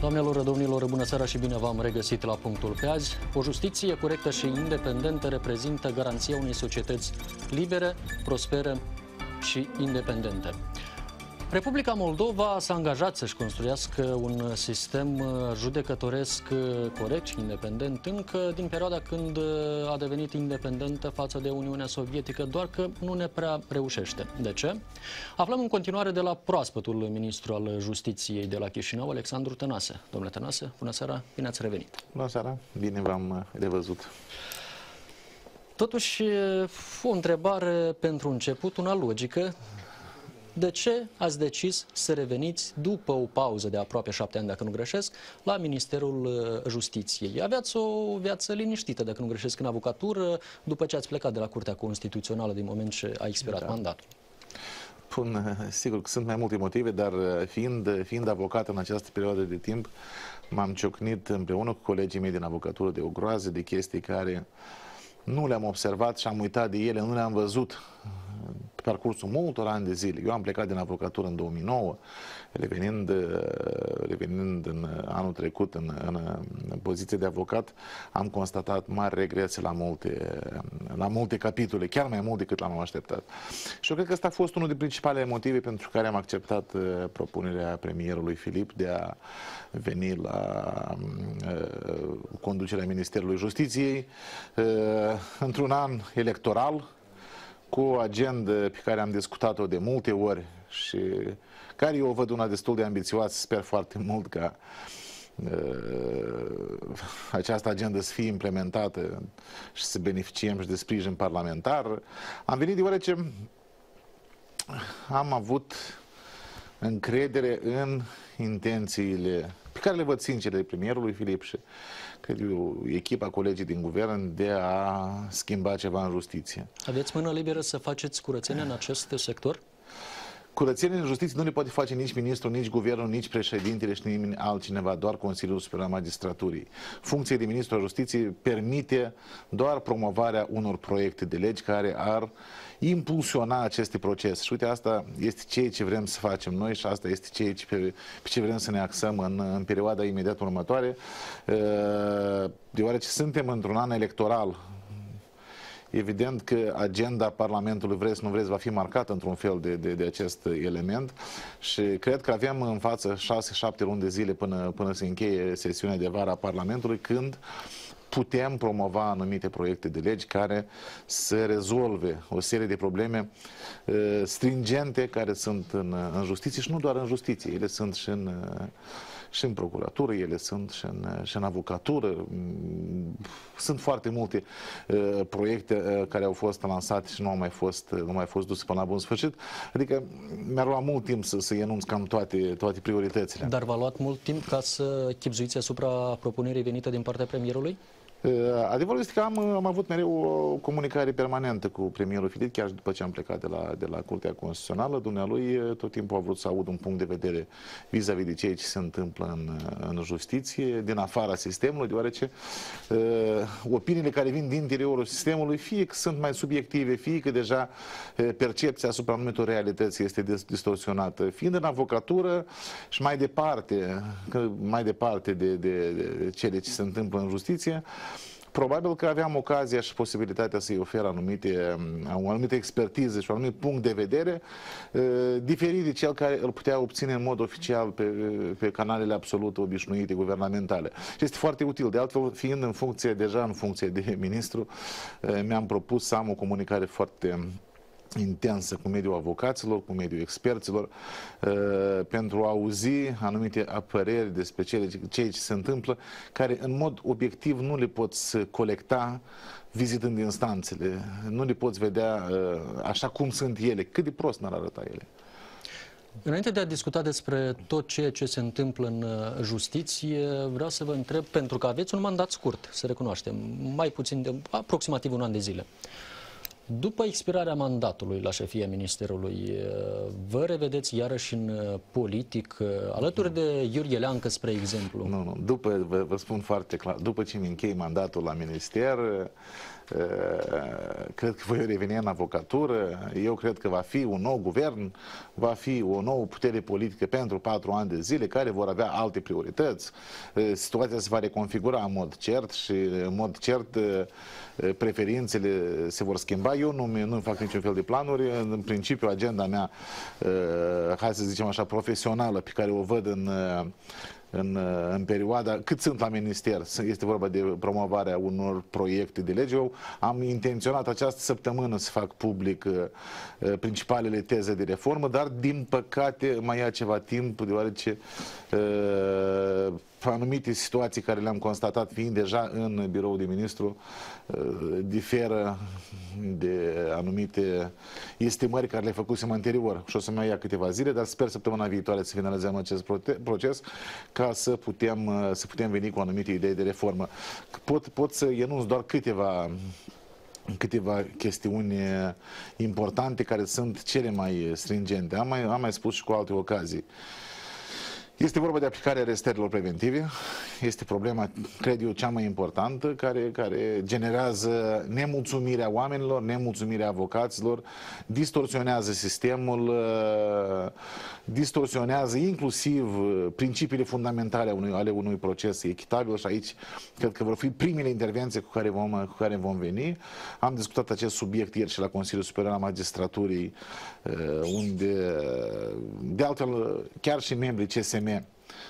Doamnelor, domnilor, bună seara și bine v-am regăsit la punctul pe azi. O justiție corectă și independentă reprezintă garanția unei societăți libere, prospere și independente. Republica Moldova s-a angajat să-și construiască un sistem uh, judecătoresc uh, corect și independent încă din perioada când uh, a devenit independentă față de Uniunea Sovietică, doar că nu ne prea reușește. De ce? Aflăm în continuare de la proaspătul ministru al Justiției de la Chișinău, Alexandru Tănase. Domnule Tănase, bună seara, bine ați revenit. Bună seara, bine v-am revăzut. Totuși, o întrebare pentru început, una logică, de ce ați decis să reveniți după o pauză de aproape șapte ani, dacă nu greșesc, la Ministerul uh, Justiției? Aveați o viață liniștită, dacă nu greșesc, în avocatură, după ce ați plecat de la Curtea Constituțională din moment ce a expirat da. mandatul. Bun, sigur că sunt mai multe motive, dar uh, fiind, fiind avocat în această perioadă de timp, m-am ciocnit împreună cu colegii mei din avocatură de o groază de chestii care nu le-am observat și am uitat de ele, nu le-am văzut pe parcursul multor ani de zile. Eu am plecat din avocatură în 2009, revenind, revenind în anul trecut în, în, în poziție de avocat, am constatat mari regrese la multe, la multe capitole, chiar mai mult decât l-am așteptat. Și eu cred că ăsta a fost unul dintre principalele motive pentru care am acceptat uh, propunerea premierului Filip de a veni la uh, conducerea Ministerului Justiției uh, într-un an electoral, cu o agendă pe care am discutat-o de multe ori și care eu o văd una destul de ambițioasă, sper foarte mult ca uh, această agendă să fie implementată și să beneficiem și de sprijin parlamentar. Am venit deoarece am avut încredere în intențiile pe care le văd sincere de premierului Filip și cred eu, echipa colegii din guvern de a schimba ceva în justiție. Aveți mână liberă să faceți curățenie în acest sector? Curățenie în justiție nu le poate face nici ministrul, nici guvernul, nici președintele și nimeni altcineva, doar Consiliul Superior al Magistraturii. Funcția de ministru al justiției permite doar promovarea unor proiecte de legi care ar impulsiona aceste procese. Și uite, asta este ceea ce vrem să facem noi și asta este ceea ce, pe, pe ce vrem să ne axăm în, în perioada imediat următoare, deoarece suntem într-un an electoral Evident că agenda Parlamentului, vreți, nu vreți, va fi marcată într-un fel de, de, de acest element și cred că avem în față 6-7 luni de zile până, până se încheie sesiunea de vară a Parlamentului, când putem promova anumite proiecte de legi care să rezolve o serie de probleme uh, stringente care sunt în, în justiție și nu doar în justiție, ele sunt și în uh, și în procuratură, ele sunt și în, și în avocatură. Mm, sunt foarte multe uh, proiecte uh, care au fost lansate și nu au mai fost, nu mai fost duse până la bun sfârșit. Adică mi-a luat mult timp să, să enunț cam toate, toate prioritățile. Dar v-a luat mult timp ca să chipzuiți asupra propunerii venite din partea premierului? Uh, adevărul este că am, am avut mereu o comunicare permanentă cu premierul Filip, chiar după ce am plecat de la, de la Curtea Constituțională. Dumnealui uh, tot timpul a vrut să aud un punct de vedere vis-a-vis -vis de ceea ce se întâmplă în, în justiție, din afara sistemului, deoarece uh, opiniile care vin din interiorul sistemului, fie că sunt mai subiective, fie că deja uh, percepția asupra anumitor realități este distorsionată, fiind în avocatură și mai departe, mai departe de, de, de cele ce se întâmplă în justiție, Probabil că aveam ocazia și posibilitatea să-i ofer anumite, o anumită expertiză și un anumit punct de vedere uh, diferit de cel care îl putea obține în mod oficial pe, pe canalele absolut obișnuite guvernamentale. Și este foarte util. De altfel, fiind în funcție, deja în funcție de ministru, uh, mi-am propus să am o comunicare foarte intensă cu mediul avocaților, cu mediul experților, uh, pentru a auzi anumite apăreri despre cele, ceea ce se întâmplă, care în mod obiectiv nu le poți colecta vizitând instanțele, nu le poți vedea uh, așa cum sunt ele, cât de prost n-ar arăta ele. Înainte de a discuta despre tot ceea ce se întâmplă în uh, justiție, vreau să vă întreb, pentru că aveți un mandat scurt, să recunoaștem, mai puțin de aproximativ un an de zile. După expirarea mandatului la șefia Ministerului, vă revedeți iarăși în politic, alături de Iurie Leancă, spre exemplu? Nu, nu. După, vă, vă spun foarte clar, după ce mi închei mandatul la minister, Eh, cred că voi reveni în avocatură, eu cred că va fi un nou guvern, va fi o nouă putere politică pentru patru ani de zile care vor avea alte priorități. Eh, situația se va reconfigura în mod cert și în mod cert eh, preferințele se vor schimba. Eu nu, nu fac niciun fel de planuri. În principiu, agenda mea, hai să zicem așa, profesională, pe care o văd în în, în perioada, cât sunt la minister, este vorba de promovarea unor proiecte de lege. Eu am intenționat această săptămână să fac public uh, uh, principalele teze de reformă, dar din păcate mai ia ceva timp, deoarece uh, anumite situații care le-am constatat fiind deja în birou de ministru uh, diferă de anumite estimări care le făcusem anterior și o să mai ia câteva zile, dar sper săptămâna viitoare să finalizăm acest proces ca să putem, uh, să putem veni cu anumite idei de reformă. Pot, pot să enunț doar câteva câteva chestiuni importante care sunt cele mai stringente. Am mai, am mai spus și cu alte ocazii. Este vorba de aplicarea arestărilor preventive. Este problema, cred eu, cea mai importantă, care, care generează nemulțumirea oamenilor, nemulțumirea avocaților, distorsionează sistemul, uh, distorsionează inclusiv uh, principiile fundamentale ale unui, ale unui proces echitabil și aici cred că vor fi primele intervenții cu care vom, cu care vom veni. Am discutat acest subiect ieri și la Consiliul Superior al Magistraturii, uh, unde, de altfel, chiar și membrii CSM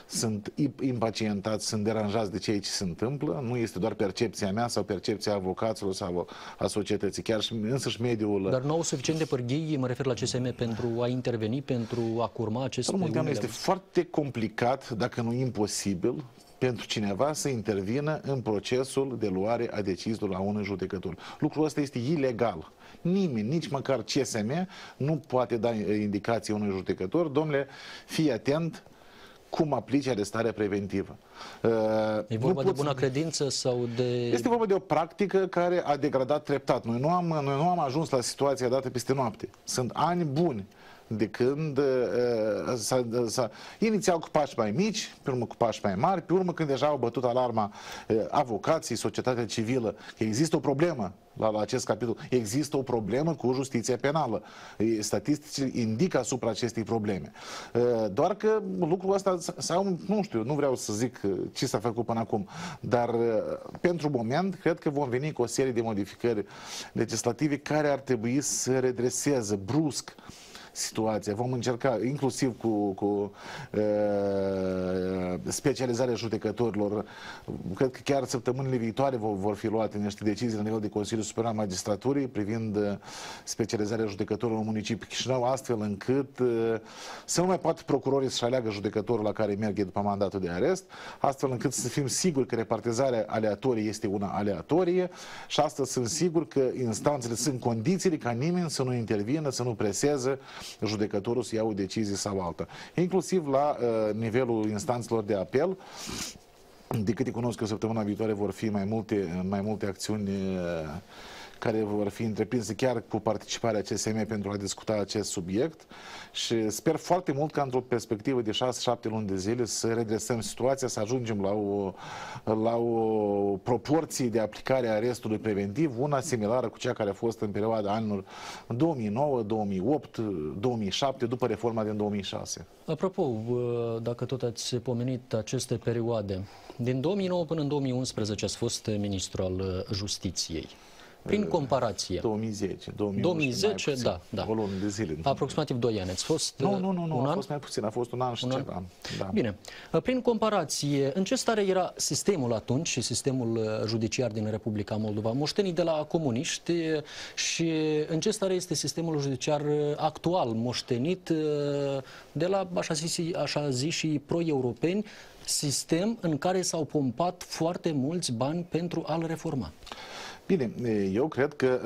sunt impacientați, sunt deranjați de ceea ce se întâmplă. Nu este doar percepția mea sau percepția avocaților sau a societății, chiar și însăși mediul... Dar nu au suficient de pârghii, mă refer la CSM, pentru a interveni, pentru a curma aceste... Domnul este foarte complicat, dacă nu imposibil, pentru cineva să intervină în procesul de luare a deciziilor la unui judecător. Lucrul ăsta este ilegal. Nimeni, nici măcar CSM, nu poate da indicații unui judecător, domnule, fii atent, cum aplici arestarea preventivă. E vorba de bună credință sau de... Este vorba de o practică care a degradat treptat. Noi nu am, noi nu am ajuns la situația dată peste noapte. Sunt ani buni de când uh, s-a, s-a, inițial cu pași mai mici, pe urmă cu pași mai mari, pe urmă când deja au bătut alarma uh, avocații, societatea civilă, că există o problemă la, la acest capitol, există o problemă cu justiția penală. Statisticile indică asupra acestei probleme. Uh, doar că lucrul ăsta, sau nu știu, nu vreau să zic ce s-a făcut până acum, dar uh, pentru moment cred că vom veni cu o serie de modificări legislative care ar trebui să redreseze brusc situația. Vom încerca, inclusiv cu, cu uh, specializarea judecătorilor, cred că chiar săptămânile viitoare vor, vor fi luate niște decizii la nivel de Consiliul Superior al Magistraturii privind uh, specializarea judecătorilor în municipiul Chișinău, astfel încât uh, să nu mai poată procurorii să-și aleagă judecătorul la care merg după mandatul de arest, astfel încât să fim siguri că repartizarea aleatorie este una aleatorie și astăzi sunt sigur că instanțele sunt condițiile ca nimeni să nu intervină, să nu preseze judecătorul să ia o decizie sau alta. Inclusiv la uh, nivelul instanțelor de apel, de câte cunosc că săptămâna viitoare vor fi mai multe, mai multe acțiuni uh, care vor fi întreprinse chiar cu participarea CSM pentru a discuta acest subiect și sper foarte mult ca într-o perspectivă de 6-7 luni de zile să redresăm situația, să ajungem la o, la o proporție de aplicare a arestului preventiv, una similară cu cea care a fost în perioada anilor 2009, 2008, 2007, după reforma din 2006. Apropo, dacă tot ați pomenit aceste perioade, din 2009 până în 2011 ați fost ministru al Justiției. Prin comparație. 2010. 2010, da, da. O lună de zile. Aproximativ 2 ani. Ați fost Nu, nu, nu, nu un a an? fost mai puțin, a fost un an și un ceva. An? Da. Bine. Prin comparație, în ce stare era sistemul atunci și sistemul uh, judiciar din Republica Moldova? Moștenii de la comuniști și în ce stare este sistemul judiciar uh, actual, moștenit uh, de la, așa zis, așa zis și pro-europeni, sistem în care s-au pompat foarte mulți bani pentru a-l reforma. Bine, eu cred că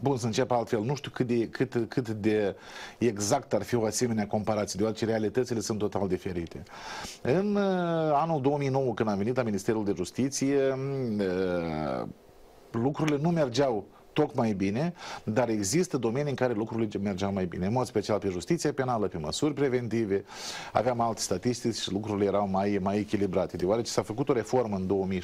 Bun, să încep altfel. Nu știu cât de, cât, cât de exact ar fi o asemenea comparație, deoarece realitățile sunt total diferite. În anul 2009, când am venit la Ministerul de Justiție, lucrurile nu mergeau tocmai bine, dar există domenii în care lucrurile mergeau mai bine, în mod special pe justiția penală, pe măsuri preventive, aveam alte statistici și lucrurile erau mai, mai echilibrate, deoarece s-a făcut o reformă în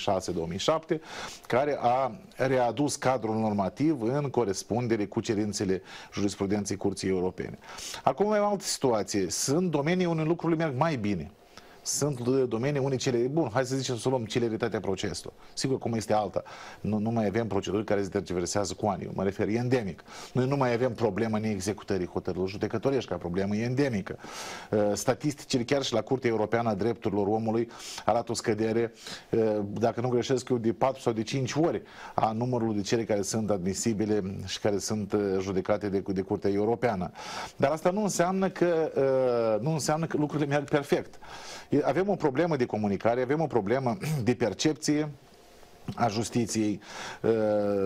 2006-2007 care a readus cadrul normativ în corespundere cu cerințele jurisprudenței Curții Europene. Acum mai am altă situație. Sunt domenii unde lucrurile merg mai bine sunt domenii unde cele... Bun, hai să zicem să luăm celeritatea procesului. Sigur, cum este alta. Nu, nu mai avem proceduri care se tergiversează cu ani. Mă refer, e endemic. Noi nu mai avem problemă neexecutării hotărârilor judecătorești ca problemă, e endemică. Uh, statisticile, chiar și la Curtea Europeană a Drepturilor Omului, arată o scădere, uh, dacă nu greșesc eu, de 4 sau de 5 ori a numărului de cele care sunt admisibile și care sunt uh, judecate de, de Curtea Europeană. Dar asta nu înseamnă că, nu înseamnă că lucrurile merg perfect. Avem o problemă de comunicare, avem o problemă de percepție, a justiției. Uh,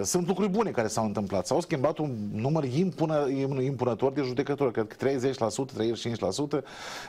sunt lucruri bune care s-au întâmplat. S-au schimbat un număr impună, impunător de judecători. Cred că 30%, 35%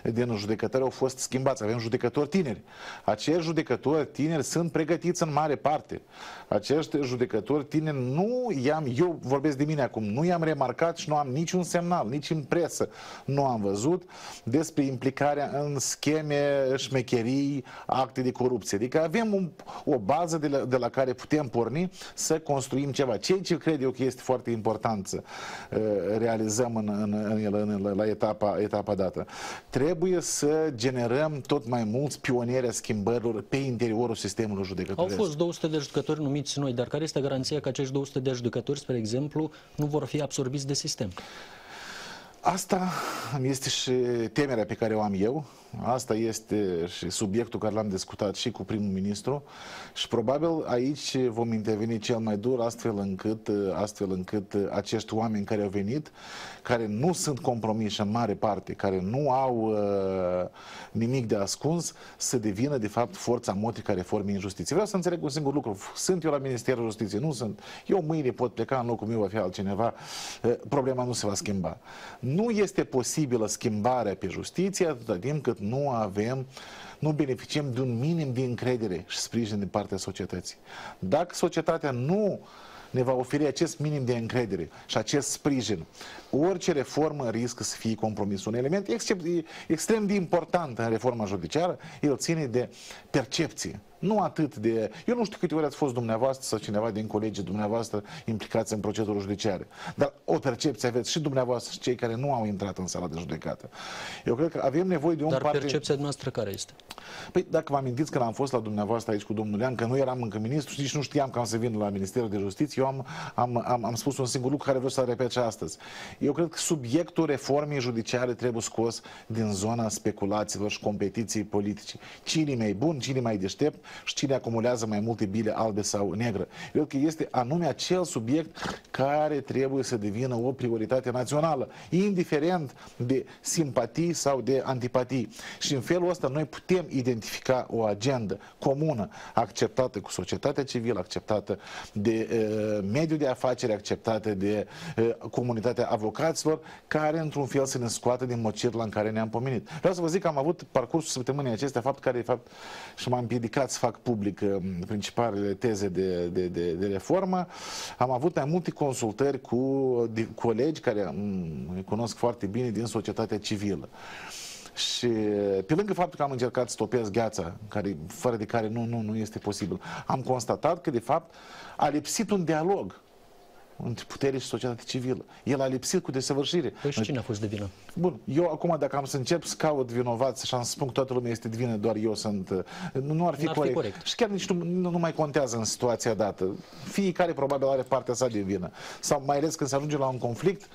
din judecători au fost schimbați. Avem judecători tineri. Acești judecători tineri sunt pregătiți în mare parte. Acești judecători tineri nu i-am, eu vorbesc de mine acum, nu i-am remarcat și nu am niciun semnal, nici în presă nu am văzut despre implicarea în scheme, șmecherii, acte de corupție. Adică avem un, o bază de la, de la care putem porni să construim ceva. Ceea ce cred eu că este foarte important să uh, realizăm în, în, în, în, la etapa, etapa dată. Trebuie să generăm tot mai mulți pionieri a schimbărilor pe interiorul sistemului judecătoresc. Au fost 200 de judecători numiți noi, dar care este garanția că acești 200 de judecători, spre exemplu, nu vor fi absorbiți de sistem? Asta este și temerea pe care o am eu, asta este și subiectul care l-am discutat și cu primul ministru și probabil aici vom interveni cel mai dur astfel încât, astfel încât acești oameni care au venit, care nu sunt compromiși în mare parte, care nu au uh, nimic de ascuns, să devină de fapt forța motrică a reformei în justiție. Vreau să înțeleg un singur lucru. Sunt eu la Ministerul Justiției, nu sunt. Eu mâine pot pleca, în locul meu va fi altcineva. Uh, problema nu se va schimba. Nu este posibilă schimbarea pe justiție atâta timp cât nu avem nu beneficiem de un minim de încredere și sprijin din partea societății. Dacă societatea nu ne va oferi acest minim de încredere și acest sprijin, orice reformă riscă să fie compromis. Un element extrem de important în reforma judiciară, el ține de percepție. Nu atât de... Eu nu știu câte ori ați fost dumneavoastră sau cineva din colegii dumneavoastră implicați în procedură judiciare, dar o percepție aveți și dumneavoastră și cei care nu au intrat în sala de judecată. Eu cred că avem nevoie de un Dar parte... percepția noastră care este? Păi dacă vă amintiți că am fost la dumneavoastră aici cu domnul Lean, că nu eram încă ministru și nici nu știam că am să vin la Ministerul de Justiție, eu am, am, am, am spus un singur lucru care vreau să-l repet și astăzi. Eu cred că subiectul reformei judiciare trebuie scos din zona speculațiilor și competiției politice. Cine mai bun, cine mai deștept, și cine acumulează mai multe bile albe sau negre. Eu cred că este anume acel subiect care trebuie să devină o prioritate națională, indiferent de simpatii sau de antipatii. Și în felul ăsta noi putem identifica o agendă comună, acceptată cu societatea civilă, acceptată de uh, mediul de afaceri, acceptată de uh, comunitatea avocaților, care într-un fel să ne scoată din mocirla în care ne-am pomenit. Vreau să vă zic că am avut parcursul săptămânii acestea, fapt care, fapt, și m-am împiedicat să fac public um, principalele teze de, de, de, de reformă. Am avut mai multe consultări cu colegi care um, îi cunosc foarte bine din societatea civilă. Și pe lângă faptul că am încercat să stopez gheața, care, fără de care nu, nu, nu este posibil, am constatat că, de fapt, a lipsit un dialog între putere și societate civilă. El a lipsit cu desăvârșire. Păi și cine a fost de vină? Bun, eu acum dacă am să încep să caut vinovați și am să spun că toată lumea este de vină, doar eu sunt... Nu, nu ar fi, corect. fi corect. Și chiar nici nu, nu, nu mai contează în situația dată. Fiecare probabil are partea sa de vină. Sau mai ales când se ajunge la un conflict,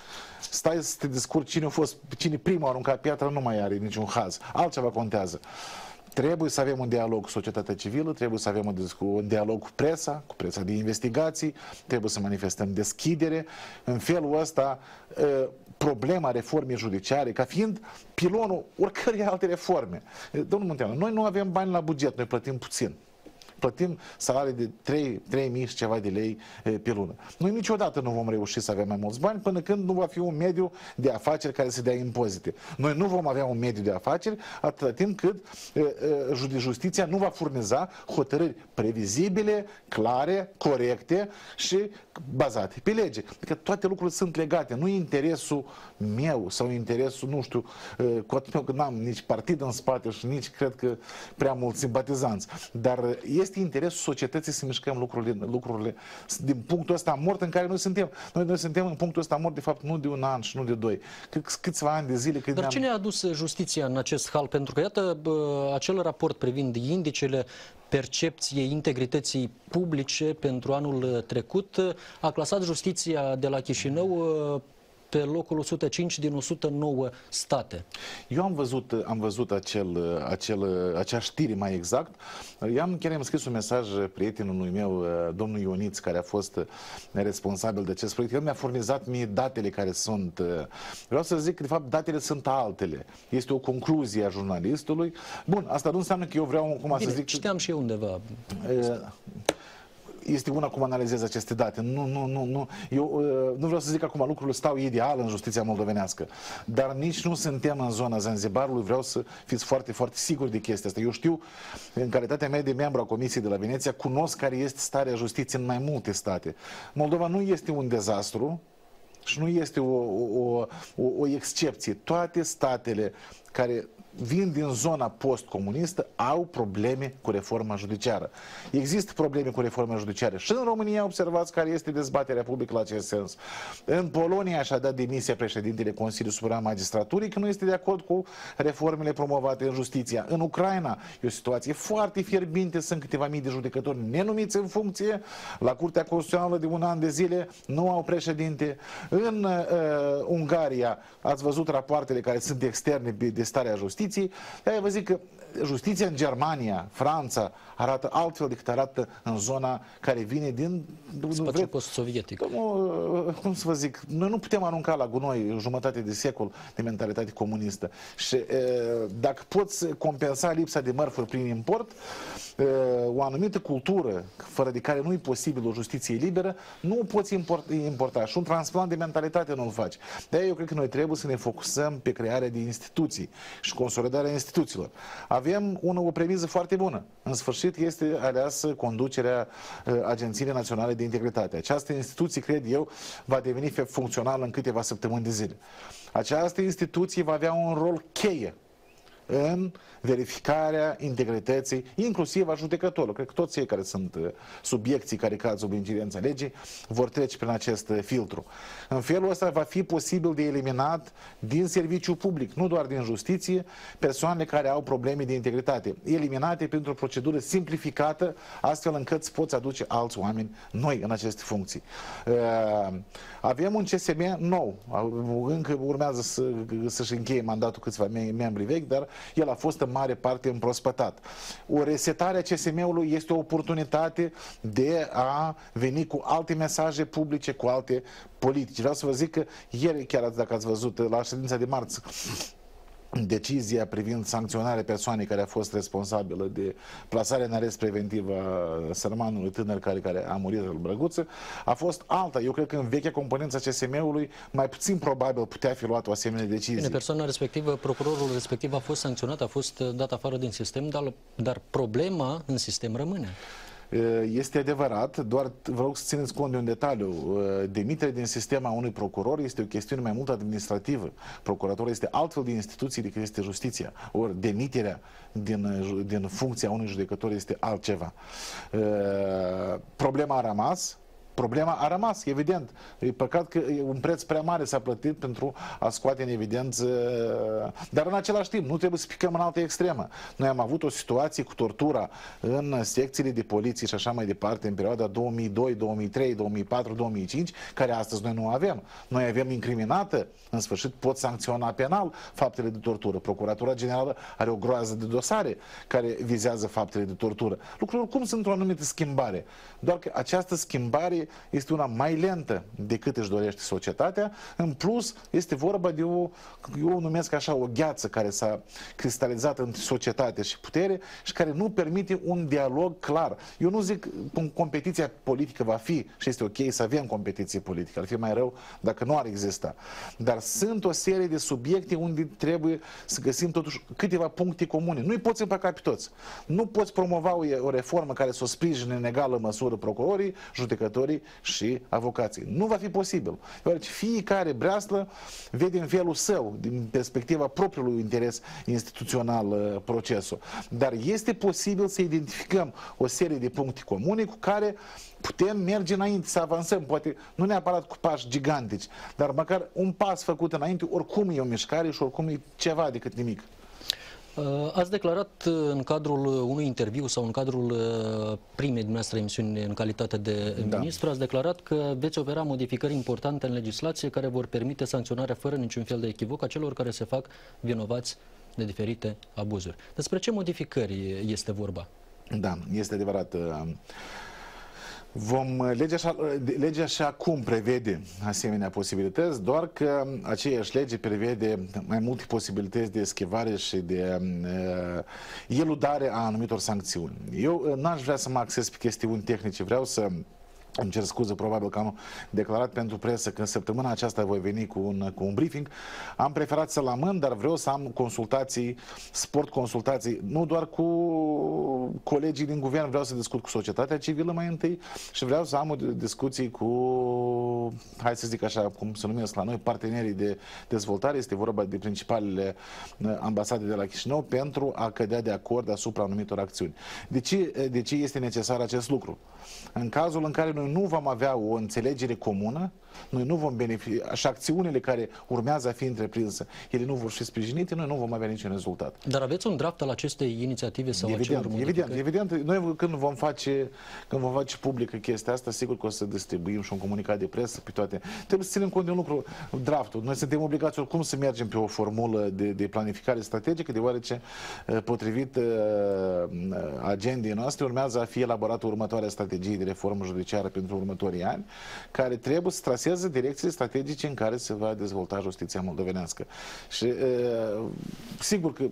stai să te descurci cine a fost, cine prima a aruncat piatra, nu mai are niciun haz. Altceva contează. Trebuie să avem un dialog cu societatea civilă, trebuie să avem un dialog cu presa, cu presa de investigații, trebuie să manifestăm deschidere. În felul ăsta, ă, problema reformei judiciare, ca fiind pilonul oricărei alte reforme. Domnul Munteanu, noi nu avem bani la buget, noi plătim puțin plătim salarii de 3, 3.000 și ceva de lei pe lună. Noi niciodată nu vom reuși să avem mai mulți bani până când nu va fi un mediu de afaceri care să dea impozite. Noi nu vom avea un mediu de afaceri atâta timp cât justiția nu va furniza hotărâri previzibile, clare, corecte și bazate pe lege. Adică toate lucrurile sunt legate. Nu interesul meu sau interesul, nu știu, cu atât meu că n-am nici partid în spate și nici cred că prea mulți simpatizanți. Dar este interesul societății să mișcăm lucrurile, lucrurile din punctul ăsta mort în care noi suntem. Noi, noi suntem în punctul ăsta mort, de fapt, nu de un an și nu de doi. Câțiva ani de zile. Cât Dar cine a adus justiția în acest hal? Pentru că, iată, acel raport privind indicele percepției integrității publice pentru anul trecut. A clasat justiția de la Chișinău pe locul 105 din 109 state. Eu am văzut, am văzut acel, acel, acea știre mai exact. I-am chiar am scris un mesaj prietenului meu, domnul Ioniț, care a fost responsabil de acest proiect. El mi-a furnizat mie datele care sunt. Vreau să zic că, de fapt, datele sunt altele. Este o concluzie a jurnalistului. Bun, asta nu înseamnă că eu vreau, cum Bine, să zic... știam și eu undeva. Uh, este una cum analizez aceste date. Nu, nu, nu, nu. Eu uh, nu vreau să zic că acum lucrurile stau ideal în justiția moldovenească, dar nici nu suntem în zona Zanzibarului. Vreau să fiți foarte, foarte siguri de chestia asta. Eu știu, în calitatea mea de membru a Comisiei de la Veneția, cunosc care este starea justiției în mai multe state. Moldova nu este un dezastru, și nu este o, o, o, o excepție. Toate statele care vin din zona postcomunistă au probleme cu reforma judiciară. Există probleme cu reforma judiciară și în România observați care este dezbaterea publică la acest sens. În Polonia și-a dat demisia președintele Consiliului Suprem Magistraturii că nu este de acord cu reformele promovate în justiția. În Ucraina e o situație foarte fierbinte, sunt câteva mii de judecători nenumiți în funcție, la Curtea Constituțională de un an de zile nu au președinte. În uh, Ungaria ați văzut rapoartele care sunt externe de starea justiției justiției. de vă zic că justiția în Germania, Franța, arată altfel decât arată în zona care vine din... Spațiul post-sovietic. Cum să vă zic, noi nu putem arunca la gunoi jumătate de secol de mentalitate comunistă. Și dacă poți compensa lipsa de mărfuri prin import, o anumită cultură, fără de care nu e posibil o justiție liberă, nu o poți importa. Și un transplant de mentalitate nu-l faci. de eu cred că noi trebuie să ne focusăm pe crearea de instituții și consolidarea instituțiilor. Avem una, o premiză foarte bună. În sfârșit este aleasă conducerea uh, Agenției Naționale de Integritate. Această instituție, cred eu, va deveni funcțională în câteva săptămâni de zile. Această instituție va avea un rol cheie în verificarea integrității, inclusiv a judecătorului. Cred că toți cei care sunt uh, subiecții care cad sub incidența legii vor trece prin acest uh, filtru. În felul ăsta va fi posibil de eliminat din serviciu public, nu doar din justiție, persoanele care au probleme de integritate, eliminate printr-o procedură simplificată, astfel încât să poți aduce alți oameni noi în aceste funcții. Uh, avem un CSM nou, încă urmează să, să-și încheie mandatul câțiva membri vechi, dar el a fost în mare parte împrospătat. O resetare a CSM-ului este o oportunitate de a veni cu alte mesaje publice, cu alte politici. Vreau să vă zic că ieri, chiar dacă ați văzut la ședința de marți, decizia privind sancționarea persoanei care a fost responsabilă de plasarea în arest preventiv a sărmanului tânăr care, care a murit în Brăguță, a fost alta. Eu cred că în vechea componență CSM-ului mai puțin probabil putea fi luat o asemenea decizie. Bine, persoana respectivă, procurorul respectiv a fost sancționat, a fost dat afară din sistem, dar, dar problema în sistem rămâne. Este adevărat, doar vreau să țineți cont de un detaliu. Demiterea din sistema unui procuror este o chestiune mai mult administrativă. Procuratorul este altfel de instituție decât este justiția. Ori demiterea din, din funcția unui judecător este altceva. Problema a rămas, Problema a rămas, evident. E păcat că un preț prea mare s-a plătit pentru a scoate în evidență, dar în același timp nu trebuie să picăm în altă extremă. Noi am avut o situație cu tortura în secțiile de poliție și așa mai departe în perioada 2002, 2003, 2004, 2005, care astăzi noi nu avem. Noi avem incriminată, în sfârșit pot sancționa penal faptele de tortură. Procuratura Generală are o groază de dosare care vizează faptele de tortură. Lucrurile cum sunt o anumită schimbare. Doar că această schimbare justiție este una mai lentă decât își dorește societatea. În plus, este vorba de o, eu o numesc așa, o gheață care s-a cristalizat între societate și putere și care nu permite un dialog clar. Eu nu zic cum competiția politică va fi și este ok să avem competiție politică, ar fi mai rău dacă nu ar exista. Dar sunt o serie de subiecte unde trebuie să găsim totuși câteva puncte comune. Nu-i poți împăca pe toți. Nu poți promova o, o reformă care să o sprijine în egală măsură procurorii, judecătorii și avocații. Nu va fi posibil. Deoarece fiecare breaslă vede în felul său, din perspectiva propriului interes instituțional uh, procesul. Dar este posibil să identificăm o serie de puncte comune cu care putem merge înainte, să avansăm, poate nu neapărat cu pași gigantici, dar măcar un pas făcut înainte, oricum e o mișcare și oricum e ceva decât nimic. Uh, ați declarat în cadrul unui interviu sau în cadrul uh, primei dumneavoastră emisiuni în calitate de da. ministru, ați declarat că veți opera modificări importante în legislație care vor permite sancționarea fără niciun fel de echivoc a celor care se fac vinovați de diferite abuzuri. Despre ce modificări este vorba? Da, este adevărat. Uh, Vom, uh, legea, așa, uh, legea și acum prevede asemenea posibilități, doar că aceeași lege prevede mai multe posibilități de eschivare și de uh, eludare a anumitor sancțiuni. Eu uh, n-aș vrea să mă acces pe chestiuni tehnice, vreau să îmi cer scuze, probabil că am declarat pentru presă că în săptămâna aceasta voi veni cu un, cu un briefing. Am preferat să-l amân, dar vreau să am consultații, sport consultații, nu doar cu colegii din guvern, vreau să discut cu societatea civilă mai întâi și vreau să am o discuții cu, hai să zic așa, cum se numesc la noi, partenerii de dezvoltare. Este vorba de principalele uh, ambasade de la Chișinău pentru a cădea de acord asupra anumitor acțiuni. De ce, de ce este necesar acest lucru? În cazul în care noi nu vom avea o înțelegere comună, noi nu vom beneficia, și acțiunile care urmează a fi întreprinse, ele nu vor fi sprijinite, noi nu vom avea niciun rezultat. Dar aveți un draft al acestei inițiative sau evident, evident, evident, noi când vom face, când vom face publică chestia asta, sigur că o să distribuim și un comunicat de presă pe toate. Trebuie să ținem cont de un lucru, draftul. Noi suntem obligați oricum să mergem pe o formulă de, de planificare strategică, deoarece eh, potrivit uh, agendei noastre urmează a fi elaborată următoarea strategie de reformă judiciară pentru următorii ani, care trebuie să traseze direcții strategice în care se va dezvolta justiția moldovenească. Și sigur că,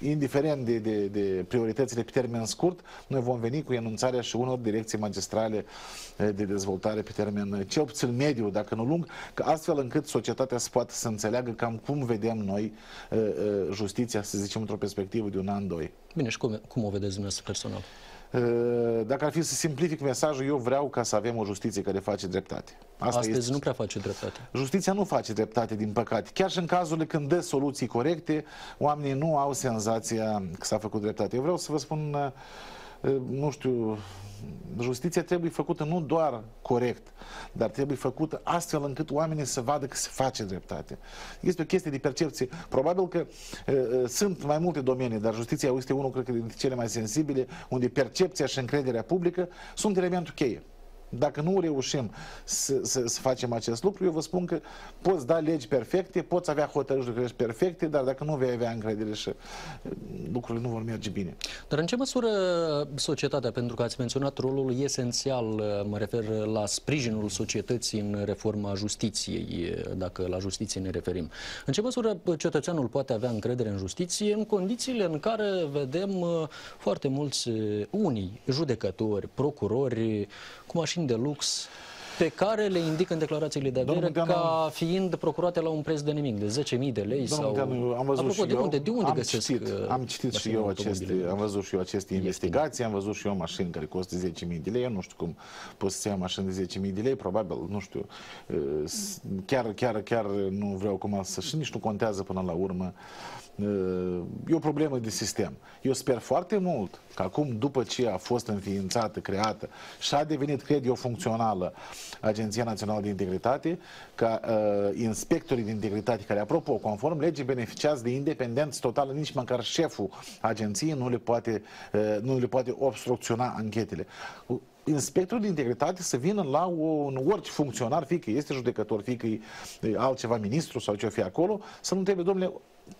indiferent de, de, de prioritățile pe termen scurt, noi vom veni cu enunțarea și unor direcții magistrale de dezvoltare pe termen cel puțin mediu, dacă nu lung, că astfel încât societatea să poată să înțeleagă cam cum vedem noi justiția, să zicem, într-o perspectivă de un an, doi. Bine, și cum, cum o vedeți dumneavoastră personal? Uh, dacă ar fi să simplific mesajul, eu vreau ca să avem o justiție care face dreptate. Asta Astăzi este... nu prea face dreptate. Justiția nu face dreptate, din păcate. Chiar și în cazurile când dă soluții corecte, oamenii nu au senzația că s-a făcut dreptate. Eu vreau să vă spun, uh, uh, nu știu, justiția trebuie făcută nu doar corect, dar trebuie făcută astfel încât oamenii să vadă că se face dreptate. Este o chestie de percepție. Probabil că uh, sunt mai multe domenii, dar justiția este unul, cred că, dintre cele mai sensibile, unde percepția și încrederea publică sunt elementul cheie. Dacă nu reușim să, să, să facem acest lucru, eu vă spun că poți da legi perfecte, poți avea hotărâri judecătorești perfecte, dar dacă nu vei avea încredere și uh, lucrurile nu vor merge bine. Dar în ce măsură societatea, pentru că ați menționat rolul esențial, uh, mă refer la sprijinul societății în reforma justiției, uh, dacă la justiție ne referim, în ce măsură cetățeanul poate avea încredere în justiție în condițiile în care vedem foarte mulți unii judecători, procurori, cu mașini de lux pe care le indică în declarațiile de avere ca fiind procurate la un preț de nimic, de 10.000 de lei sau... Munteanu, am văzut Apropo, și de unde, de unde am găsesc citit, uh, am citit și eu aceste, am văzut și eu aceste investigații, am văzut și eu mașini care costă 10.000 de lei, eu nu știu cum poți să iei mașini de 10.000 de lei, probabil, nu știu, uh, chiar, chiar, chiar nu vreau cum să și nici nu contează până la urmă E o problemă de sistem. Eu sper foarte mult că acum, după ce a fost înființată, creată și a devenit, cred eu, funcțională Agenția Națională de Integritate, ca uh, inspectorii de integritate, care, apropo, conform legii, beneficiază de independență totală, nici măcar șeful agenției nu le poate, uh, nu le poate obstrucționa anchetele inspectorul de integritate să vină la un orice funcționar, fie că este judecător, fie că e altceva ministru sau ce fi acolo, să nu trebuie, domnule,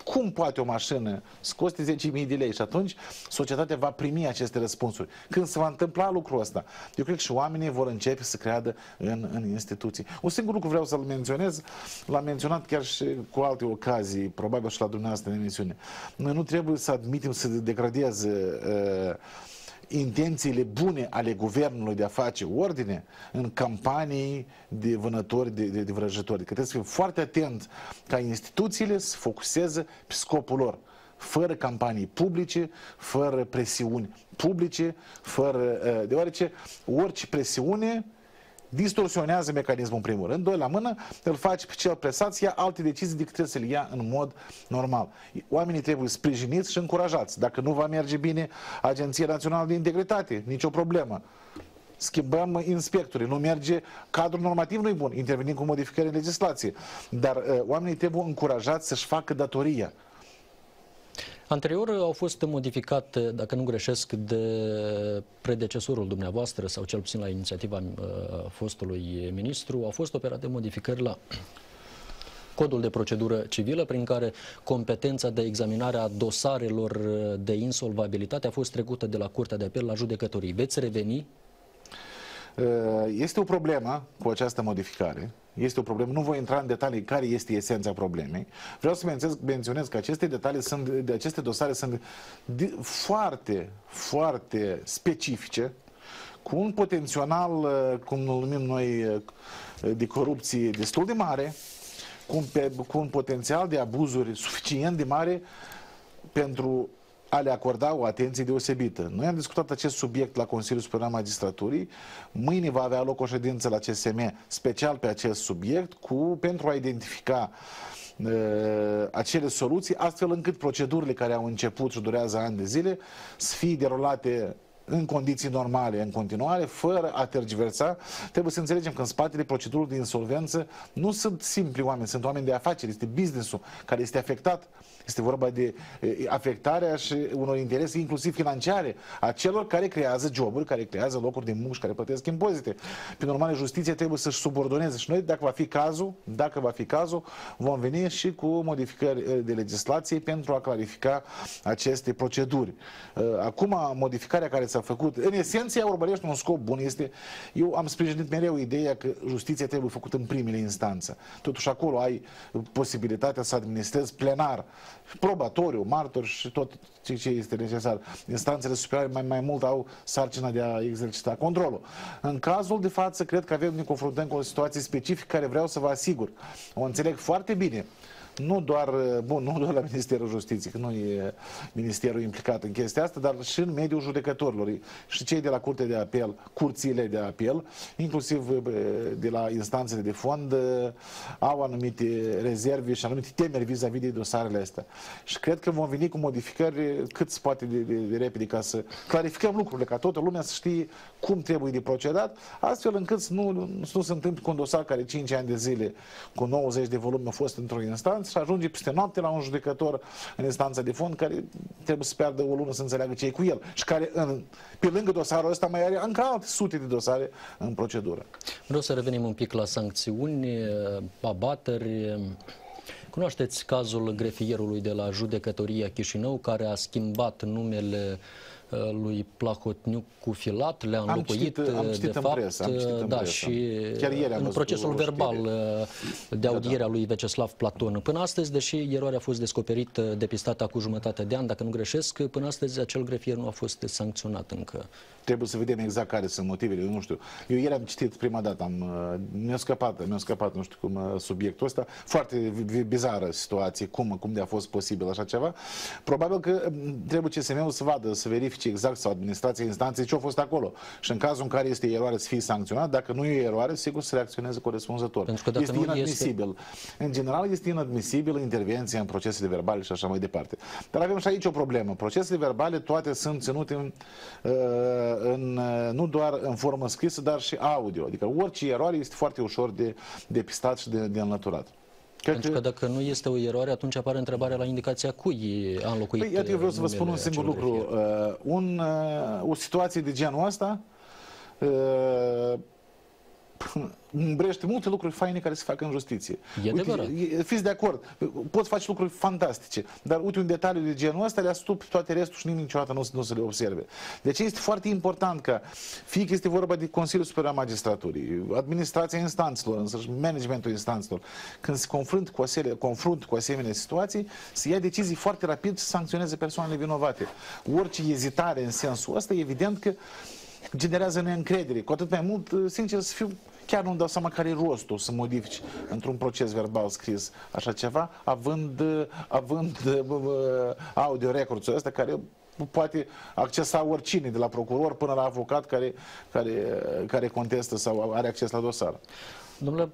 cum poate o mașină să coste 10.000 de lei și atunci societatea va primi aceste răspunsuri. Când se va întâmpla lucrul ăsta, eu cred că și oamenii vor începe să creadă în, în instituții. Un singur lucru vreau să-l menționez, l-am menționat chiar și cu alte ocazii, probabil și la dumneavoastră în emisiune. Noi nu trebuie să admitem să degradeze uh, intențiile bune ale guvernului de a face ordine în campanii de vânători, de, de, de vrăjători. Că trebuie să fim foarte atent ca instituțiile să focuseze pe scopul lor fără campanii publice, fără presiuni publice, fără, uh, deoarece orice presiune distorsionează mecanismul în primul rând, doi la mână, îl face pe cel presat să ia alte decizii decât trebuie să le ia în mod normal. Oamenii trebuie sprijiniți și încurajați. Dacă nu va merge bine Agenția Națională de Integritate, nicio problemă schimbăm inspectorii, nu merge, cadrul normativ nu e bun, intervenim cu modificări în legislație, dar uh, oamenii trebuie încurajați să-și facă datoria. Anterior au fost modificate, dacă nu greșesc, de predecesorul dumneavoastră sau cel puțin la inițiativa uh, fostului ministru, au fost operate modificări la codul de procedură civilă prin care competența de examinare a dosarelor de insolvabilitate a fost trecută de la Curtea de Apel la judecătorii. Veți reveni Uh, este o problemă cu această modificare. Este o problemă. Nu voi intra în detalii care este esența problemei. Vreau să menționez, menționez că aceste detalii sunt, de aceste dosare sunt de, foarte, foarte specifice, cu un potențial, uh, cum îl numim noi, uh, de corupție destul de mare, cu un, cu un potențial de abuzuri suficient de mare pentru a le acorda o atenție deosebită. Noi am discutat acest subiect la Consiliul Superior Magistraturii. Mâine va avea loc o ședință la CSM special pe acest subiect cu, pentru a identifica uh, acele soluții, astfel încât procedurile care au început și durează ani de zile să fie derulate în condiții normale, în continuare, fără a tergiversa. Trebuie să înțelegem că în spatele procedurilor de insolvență nu sunt simpli oameni, sunt oameni de afaceri, este businessul care este afectat este vorba de afectarea și unor interese inclusiv financiare a celor care creează joburi, care creează locuri de muncă și care plătesc impozite. Prin urmare, justiția trebuie să-și subordoneze și noi, dacă va fi cazul, dacă va fi cazul, vom veni și cu modificări de legislație pentru a clarifica aceste proceduri. Acum, modificarea care s-a făcut, în esență, ea urmărește un scop bun. Este, eu am sprijinit mereu ideea că justiția trebuie făcută în primele instanțe. Totuși, acolo ai posibilitatea să administrezi plenar probatoriu, martor și tot ce este necesar. Instanțele superioare mai, mai mult au sarcina de a exercita controlul. În cazul de față, cred că avem, ne confruntăm cu o situație specifică care vreau să vă asigur. O înțeleg foarte bine nu doar, bun, nu doar la Ministerul Justiției, că nu e Ministerul implicat în chestia asta, dar și în mediul judecătorilor. Și cei de la Curte de Apel, curțile de apel, inclusiv de la instanțele de fond, au anumite rezerve și anumite temeri vis-a-vis -vis de dosarele astea. Și cred că vom veni cu modificări cât se poate de, de, de repede ca să clarificăm lucrurile, ca toată lumea să știe cum trebuie de procedat, astfel încât să nu, să nu se întâmple cu un dosar care 5 ani de zile cu 90 de volume a fost într-o instanță și ajunge peste noapte la un judecător în instanța de fond care trebuie să piardă o lună să înțeleagă ce e cu el și care în, pe lângă dosarul ăsta mai are încă alte sute de dosare în procedură. Vreau să revenim un pic la sancțiuni, abateri. Cunoașteți cazul grefierului de la judecătoria Chișinău care a schimbat numele Uh, lui Plahotniuc cu filat, le-a înlocuit, am citit, am citit de fapt, presă, am citit în da, presă. și Chiar ieri în procesul verbal știre. de audiere da, da. a lui Veceslav Platon. Până astăzi, deși eroarea a fost descoperită, depistată cu jumătate de an, dacă nu greșesc, până astăzi acel grefier nu a fost sancționat încă. Trebuie să vedem exact care sunt motivele, eu nu știu. Eu ieri am citit prima dată, am, uh, mi-a scăpat, mi-a scăpat, nu știu cum, uh, subiectul ăsta. Foarte bizară situație, cum, cum de a fost posibil așa ceva. Probabil că um, trebuie CSM-ul să vadă, să verifice exact sau administrația instanței ce a fost acolo. Și în cazul în care este eroare să fie sancționat, dacă nu e eroare, sigur să reacționeze corespunzător. Pentru că dacă este inadmisibil. Este... În general este inadmisibil intervenția în procesele verbale și așa mai departe. Dar avem și aici o problemă. Procesele verbale toate sunt ținute în, uh, în, uh, nu doar în formă scrisă, dar și audio. Adică orice eroare este foarte ușor de depistat și de, de înlăturat. Cred Pentru că dacă nu este o eroare, atunci apare întrebarea la indicația cui a înlocuit păi, iată, eu vreau să vă spun un singur lucru. Uh, un, uh, o situație de genul ăsta uh, îmbrește multe lucruri faine care se fac în justiție. E adevărat. Uite, fiți de acord, poți face lucruri fantastice, dar uite un detaliu de genul ăsta le stup toate restul și nimeni niciodată nu, nu să le observe. Deci este foarte important ca, fie că este vorba de Consiliul Superior al Magistraturii, administrația instanțelor, însăși managementul instanțelor, când se confrunt cu, asemenea, confrunt cu asemenea situații, să ia decizii foarte rapid să sancționeze persoanele vinovate. Orice ezitare în sensul ăsta, evident că generează neîncredere. Cu atât mai mult, sincer să fiu, chiar nu-mi dau seama care e rostul să modifici într-un proces verbal scris așa ceva, având, având audio records ăsta care poate accesa oricine, de la procuror până la avocat care, care, care contestă sau are acces la dosar. Domnule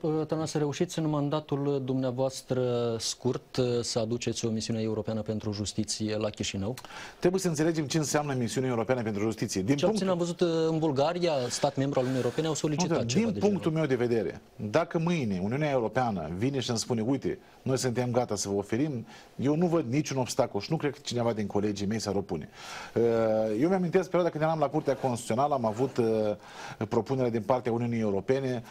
să reușiți în mandatul dumneavoastră scurt să aduceți o misiune europeană pentru justiție la Chișinău? Trebuie să înțelegem ce înseamnă misiunea europeană pentru justiție. Din ce punct... am văzut în Bulgaria, stat membru al Uniunii Europene, au solicitat nu, Din de punctul meu de vedere, dacă mâine Uniunea Europeană vine și îmi spune, uite, noi suntem gata să vă oferim, eu nu văd niciun obstacol și nu cred că cineva din colegii mei s-ar opune. Uh, eu mi-amintesc perioada când eram la Curtea Constituțională, am avut uh, propunerea din partea Uniunii Europene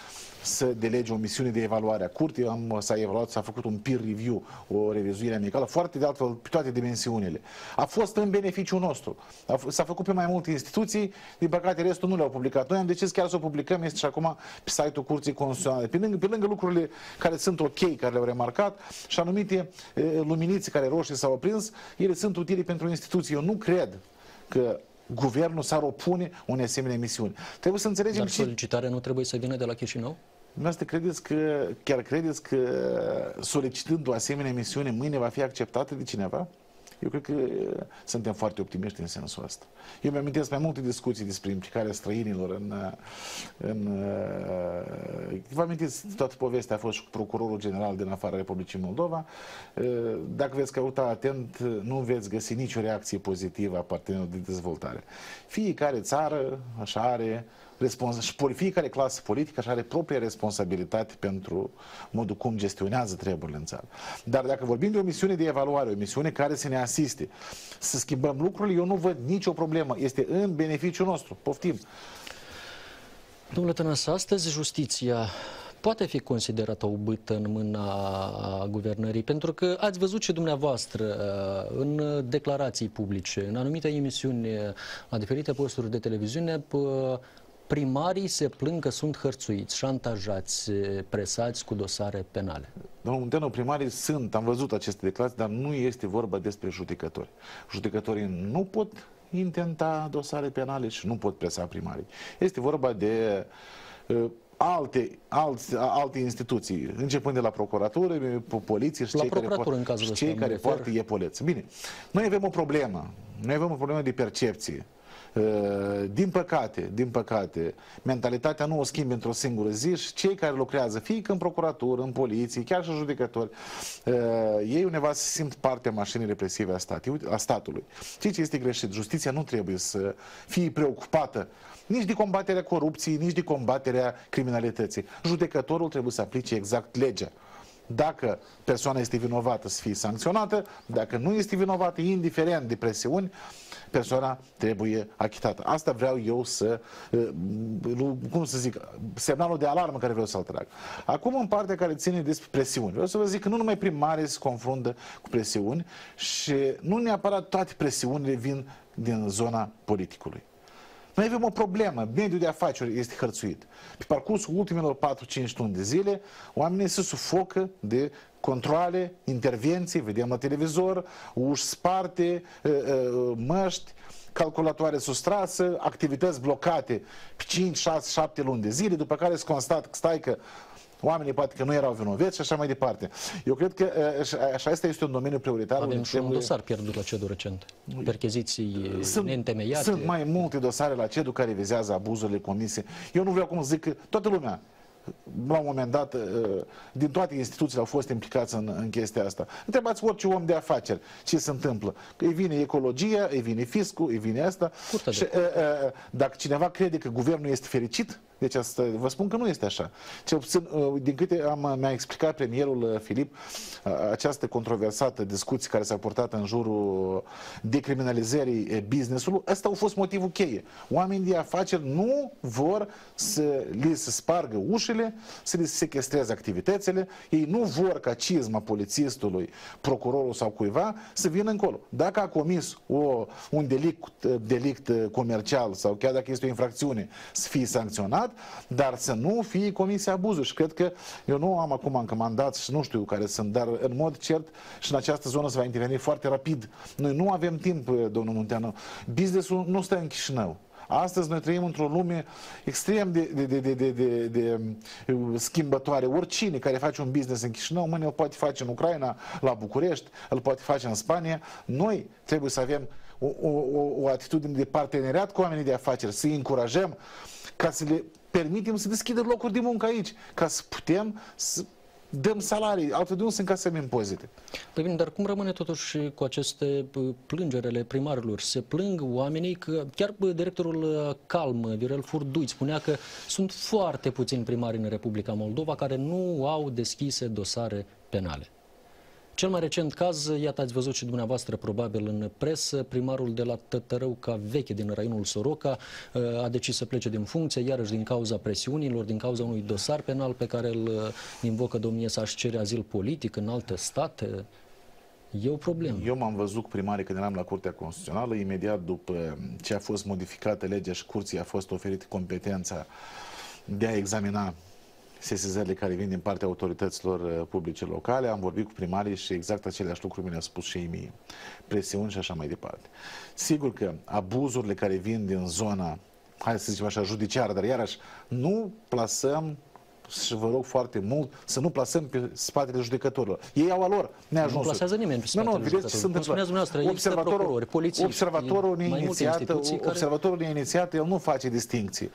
să delege o misiune de evaluare a curții, am, s-a evaluat, s-a făcut un peer review, o revizuire amicală, foarte de altfel pe toate dimensiunile. A fost în beneficiul nostru. S-a făcut pe mai multe instituții, din păcate restul nu le-au publicat. Noi am decis chiar să o publicăm, este și acum pe site-ul Curții Constituționale. Pe lângă, pe lângă lucrurile care sunt ok, care le-au remarcat, și anumite e, luminițe care roșii s-au aprins, ele sunt utile pentru instituții. Eu nu cred că guvernul s-ar opune unei asemenea misiuni. Trebuie să înțelegem Dar solicitarea nu trebuie să vină de la Chișinău? Dumneavoastră credeți că, chiar credeți că solicitând o asemenea misiune mâine va fi acceptată de cineva? Eu cred că uh, suntem foarte optimiști în sensul ăsta. Eu mi amintesc mai multe discuții despre implicarea străinilor în... Uh, în uh, vă amintiți, toată povestea a fost și cu procurorul general din afara Republicii Moldova. Dacă veți căuta atent, nu veți găsi nicio reacție pozitivă a partenerilor de dezvoltare. Fiecare țară așa are și fiecare clasă politică și are propria responsabilitate pentru modul cum gestionează treburile în țară. Dar dacă vorbim de o misiune de evaluare, o misiune care să ne asiste să schimbăm lucrurile, eu nu văd nicio problemă. Este în beneficiul nostru. Poftim. Domnule Tănăs, astăzi justiția poate fi considerată o bâtă în mâna guvernării, pentru că ați văzut și dumneavoastră uh, în declarații publice, în anumite emisiuni la diferite posturi de televiziune, primarii se plâng că sunt hărțuiți, șantajați, presați cu dosare penale. Domnul Munteanu, primarii sunt, am văzut aceste declarații, dar nu este vorba despre judecători. Judecătorii nu pot intenta dosare penale și nu pot presa primarii. Este vorba de uh, alte, alte, alte instituții, începând de la procuratură, poliție și la cei care, pot, în cazul și cei care poartă iepoleți. Bine, noi avem o problemă. Noi avem o problemă de percepție. Uh, din păcate, din păcate, mentalitatea nu o schimbi într-o singură zi și cei care lucrează, fie că în procuratură, în poliție, chiar și judecători, uh, ei undeva se simt parte a mașinii represive a, statului, a statului. Ceea ce este greșit. Justiția nu trebuie să fie preocupată nici de combaterea corupției, nici de combaterea criminalității. Judecătorul trebuie să aplice exact legea. Dacă persoana este vinovată să fie sancționată, dacă nu este vinovată, indiferent de presiuni, persoana trebuie achitată. Asta vreau eu să, uh, cum să zic, semnalul de alarmă care vreau să-l trag. Acum, în partea care ține despre presiuni, vreau să vă zic că nu numai primarii se confruntă cu presiuni și nu neapărat toate presiunile vin din zona politicului. Noi avem o problemă. Mediul de afaceri este hărțuit. Pe parcursul ultimelor 4-5 luni de zile, oamenii se sufocă de controle, intervenții, vedem la televizor, uși sparte, ă, ă, măști, calculatoare sustrasă, activități blocate pe 5, 6, 7 luni de zile, după care se constat că stai că oamenii poate că nu erau vinoveți și așa mai departe. Eu cred că așa asta este un domeniu prioritar. Avem și trebuie... un dosar pierdut la CEDU recent. Percheziții sunt, neîntemeiate. Sunt mai multe dosare la CEDU care vizează abuzurile comise. Eu nu vreau cum zic că toată lumea la un moment dat, din toate instituțiile au fost implicați în, în chestia asta. Întrebați orice om de afaceri ce se întâmplă. Că îi vine ecologia, îi vine fiscul, îi vine asta. și, dacă cineva crede că guvernul este fericit, Deci asta, vă spun că nu este așa. Cel puțin, uh, din câte am, mi-a explicat premierul uh, Filip, uh, această controversată discuție care s-a purtat în jurul decriminalizării business-ului, ăsta a fost motivul cheie. Oamenii de afaceri nu vor să li se spargă ușile, să li se sequestreze activitățile, ei nu vor ca cizma polițistului, procurorul sau cuiva să vină încolo. Dacă a comis o, un delict, delict comercial sau chiar dacă este o infracțiune, să fie sancționat, dar să nu fie comise abuzuri. Și cred că eu nu am acum încă mandat și nu știu care sunt, dar în mod cert și în această zonă se va interveni foarte rapid. Noi nu avem timp, domnul Munteanu. Businessul nu stă în Chișinău. Astăzi noi trăim într-o lume extrem de, de, de, de, de, de, de schimbătoare. Oricine care face un business în Chișinău, mâine îl poate face în Ucraina, la București, îl poate face în Spania. Noi trebuie să avem o, o, o atitudine de parteneriat cu oamenii de afaceri, să îi încurajăm ca să le permitem să deschidă locuri de muncă aici, ca să putem să dăm salarii, altfel de nu sunt casăm impozite. Păi bine, dar cum rămâne totuși cu aceste plângerele primarilor? Se plâng oamenii că chiar directorul uh, Calm, Virel Furdui, spunea că sunt foarte puțini primari în Republica Moldova care nu au deschise dosare penale. Cel mai recent caz, iată ați văzut și dumneavoastră probabil în presă, primarul de la Tătărău ca veche din raionul Soroca uh, a decis să plece din funcție, iarăși din cauza presiunilor, din cauza unui dosar penal pe care îl uh, invocă domnie să-și cere azil politic în alte state. E o problemă. Eu m-am văzut cu primarii când eram la Curtea Constituțională, imediat după ce a fost modificată legea și curții a fost oferită competența de a examina sesizările care vin din partea autorităților uh, publice locale, am vorbit cu primarii și exact aceleași lucruri mi-au spus și ei mie. Presiuni și așa mai departe. Sigur că abuzurile care vin din zona, hai să zicem așa, judiciară, dar iarăși nu plasăm și vă rog foarte mult să nu plasăm pe spatele judecătorilor. Ei au a lor neajunsuri. Nu plasează nimeni pe spatele nu, nu, vedeți ce sunt observatorul, observatorul ne inițiat, observatorul ne inițiat, el nu face distinții.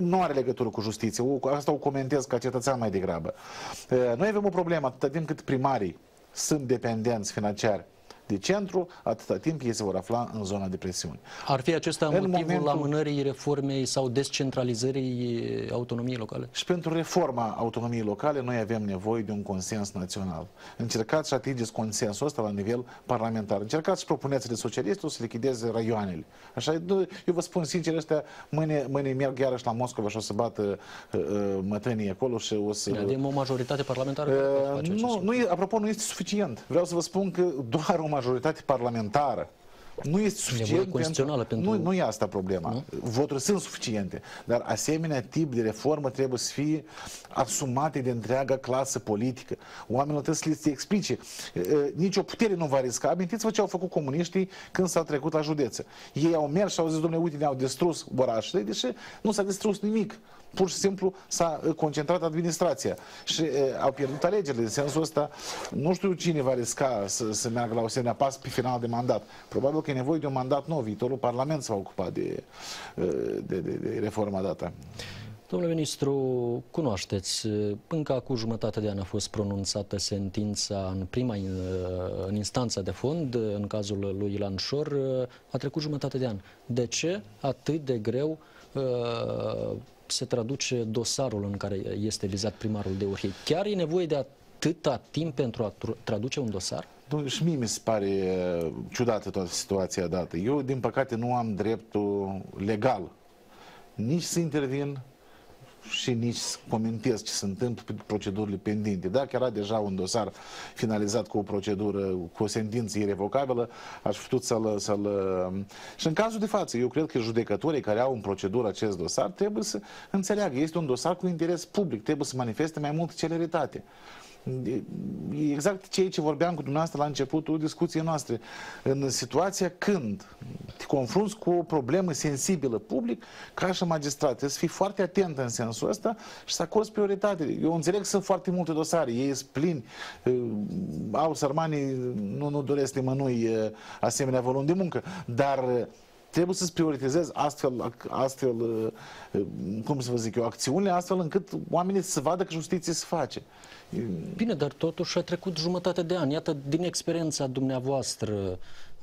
Nu are legătură cu justiție. Asta o comentez ca cetățean mai degrabă. Noi avem o problemă atâta timp cât primarii sunt dependenți financiari de centru, atâta timp ei se vor afla în zona de presiune. Ar fi acesta în motivul momentul... amânării reformei sau descentralizării autonomiei locale? Și pentru reforma autonomiei locale noi avem nevoie de un consens național. Încercați și atingeți consensul ăsta la nivel parlamentar. Încercați și propuneți de socialistul să lichideze raioanele. Așa, eu vă spun sincer, ăstea mâine, mâine merg iarăși la Moscova și o să bată uh, uh, mătănii acolo și o să... Avem o majoritate parlamentară? Uh, nu, nu, apropo, nu este suficient. Vreau să vă spun că doar o majoritate parlamentară nu este suficient pentru... pentru... Nu, nu e asta problema. Nu? Voturi sunt suficiente, dar asemenea tip de reformă trebuie să fie asumate de întreaga clasă politică. Oamenilor trebuie să le explice. Nici o putere nu va risca. Amintiți-vă ce au făcut comuniștii când s-au trecut la județe. Ei au mers și au zis, domnule, uite, ne-au distrus orașele, deși nu s-a distrus nimic pur și simplu s-a uh, concentrat administrația și e, uh, au pierdut alegerile. În sensul ăsta, nu știu cine va risca să, să meargă la o asemenea pas pe final de mandat. Probabil că e nevoie de un mandat nou. Viitorul Parlament s-va ocupa de, uh, de, de, de reforma dată. Domnule ministru, cunoașteți, încă acum jumătate de an a fost pronunțată sentința în prima în instanța de fond, în cazul lui Ilan Șor, a trecut jumătate de an. De ce atât de greu se traduce dosarul în care este vizat primarul de Urhei. Chiar e nevoie de atâta timp pentru a traduce un dosar? Și mie mi se pare uh, ciudată toată situația dată. Eu, din păcate, nu am dreptul legal nici să intervin, și nici comentez ce se întâmplă pe procedurile pendinte. Dacă era deja un dosar finalizat cu o procedură, cu o sentință irrevocabilă, aș fi putut să-l... Să și în cazul de față, eu cred că judecătorii care au în procedură acest dosar trebuie să înțeleagă. Este un dosar cu interes public, trebuie să manifeste mai mult celeritate exact ceea ce vorbeam cu dumneavoastră la începutul discuției noastre. În situația când te confrunți cu o problemă sensibilă public, ca și magistrat, trebuie să fii foarte atent în sensul ăsta și să acorzi prioritate. Eu înțeleg că sunt foarte multe dosare, ei sunt plini, au sărmanii, nu, nu doresc nimănui asemenea volum de muncă, dar trebuie să-ți prioritizezi astfel, astfel, cum să vă zic eu, acțiunile, astfel încât oamenii să vadă că justiție se face. Bine, dar totuși a trecut jumătate de an. Iată, din experiența dumneavoastră,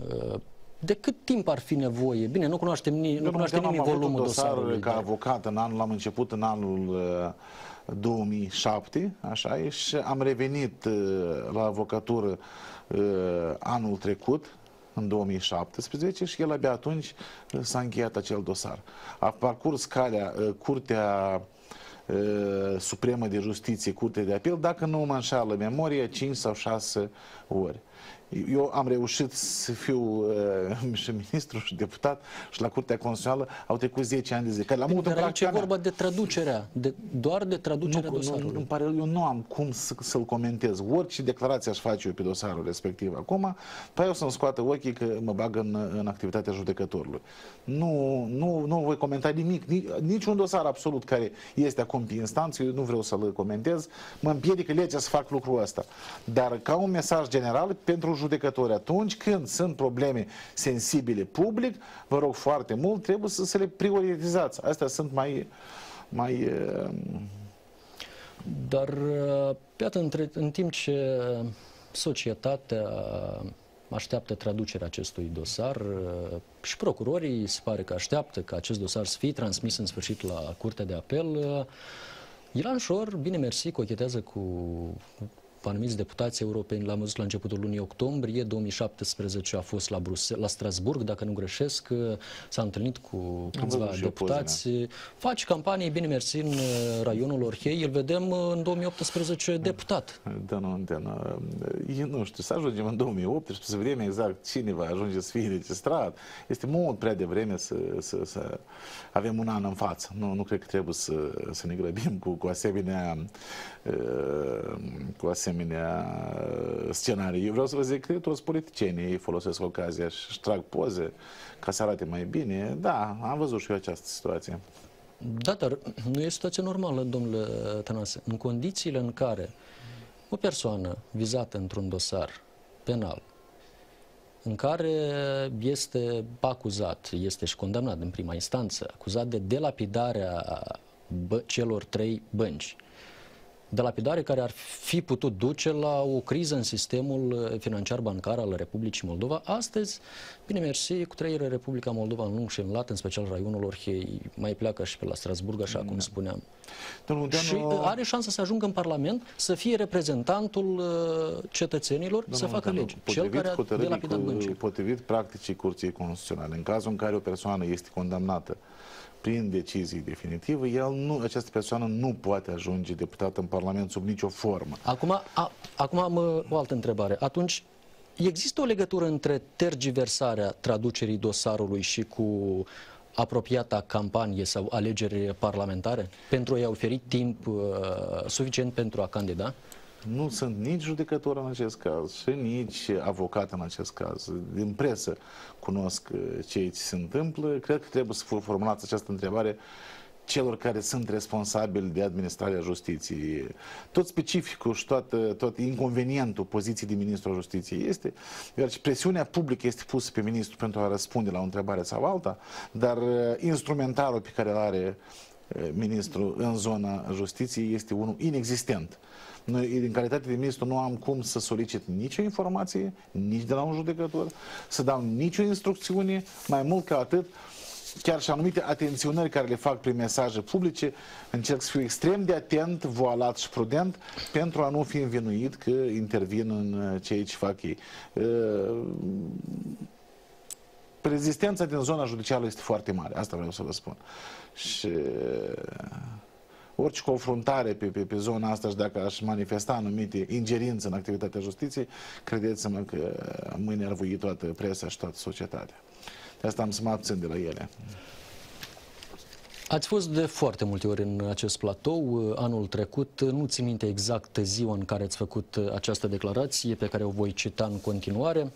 uh, de cât timp ar fi nevoie? Bine, nu cunoaștem, ni, nu cunoaștem nimic volumul dosarului. Ca avocat în anul, am început în anul uh, 2007, așa e, și am revenit uh, la avocatură uh, anul trecut, în 2017 și el abia atunci uh, s-a încheiat acel dosar. A parcurs calea, uh, curtea uh, Supremă de Justiție, Curte de Apel, dacă nu mă înșală memoria, 5 sau 6 ori. Eu am reușit să fiu uh, și ministru și deputat și la Curtea Constituțională au trecut 10 ani de zile. Că la Dar aici e vorba de traducerea, de, doar de traducerea nu, dosarului. Nu, îmi pare, eu nu am cum să, să-l comentez. Orice declarație aș face eu pe dosarul respectiv acum, pe eu să-mi scoată ochii că mă bag în, în activitatea judecătorului. Nu, nu, nu voi comenta nimic, niciun dosar absolut care este acum pe instanță, eu nu vreau să-l comentez, mă împiedică legea să fac lucrul ăsta. Dar ca un mesaj general pentru judecători atunci când sunt probleme sensibile public, vă rog foarte mult, trebuie să, să le prioritizați. Astea sunt mai... mai uh, Dar, uh, iată, între, în timp ce societatea așteaptă traducerea acestui dosar uh, și procurorii se pare că așteaptă ca acest dosar să fie transmis în sfârșit la Curtea de Apel. Ilan Șor, bine mersi, cochetează cu anumiți deputați europeni, l-am văzut la începutul lunii octombrie 2017, a fost la, Brusel, la Strasburg, dacă nu greșesc, s-a întâlnit cu câțiva deputați, face campanie, bine mersi, în uh, raionul Orhei, îl vedem uh, în 2018 deputat. Da, nu, da, nu, eu nu știu, să ajungem în 2018, să vedem exact cine va ajunge să fie registrat. Este mult prea devreme să, să, să avem un an în față. Nu, nu cred că trebuie să, să ne grăbim cu, cu asemenea uh, cu asemenea asemenea uh, scenarii. Eu vreau să vă zic că toți politicienii folosesc ocazia și își trag poze ca să arate mai bine. Da, am văzut și eu această situație. Da, dar nu e situație normală, domnule Tănase. În condițiile în care o persoană vizată într-un dosar penal, în care este acuzat, este și condamnat în prima instanță, acuzat de delapidarea celor trei bănci, de lapidare care ar fi putut duce la o criză în sistemul eh, financiar bancar al Republicii Moldova. Astăzi, bine mersi, cu trăire Republica Moldova în lung și în lat, în special raionul Orhei, mai pleacă și pe la Strasburg, așa cum da. spuneam. Și eh, are șansa să ajungă în Parlament, să fie reprezentantul eh, cetățenilor, Domnul să facă legi. Cel care a delapidat băncii. Potrivit practicii Curții Constituționale, în cazul în care o persoană este condamnată prin decizii definitivă, el nu, această persoană nu poate ajunge deputat în Parlament sub nicio formă. Acum, a, acum am uh, o altă întrebare. Atunci, există o legătură între tergiversarea traducerii dosarului și cu apropiata campanie sau alegeri parlamentare pentru a-i oferi timp uh, suficient pentru a candida? Nu sunt nici judecător în acest caz și nici avocat în acest caz. Din presă cunosc uh, ce se întâmplă. Cred că trebuie să formulați această întrebare celor care sunt responsabili de administrarea justiției. Tot specificul și tot, tot inconvenientul poziției de ministru al justiției este, deoarece presiunea publică este pusă pe ministru pentru a răspunde la o întrebare sau alta, dar uh, instrumentarul pe care îl are uh, ministrul în zona justiției este unul inexistent. Noi, în calitate de ministru, nu am cum să solicit nicio informație, nici de la un judecător, să dau nicio instrucțiune, mai mult ca atât, chiar și anumite atenționări care le fac prin mesaje publice, încerc să fiu extrem de atent, voalat și prudent pentru a nu fi învinuit că intervin în uh, ceea ce fac ei. Uh, rezistența din zona judiciară este foarte mare, asta vreau să vă spun. Și orice confruntare pe, pe, pe zona asta și dacă aș manifesta anumite ingerințe în activitatea justiției, credeți-mă că mâine ar vui toată presa și toată societatea. De asta am să mă abțin de la ele. Ați fost de foarte multe ori în acest platou anul trecut. Nu țin minte exact ziua în care ați făcut această declarație pe care o voi cita în continuare.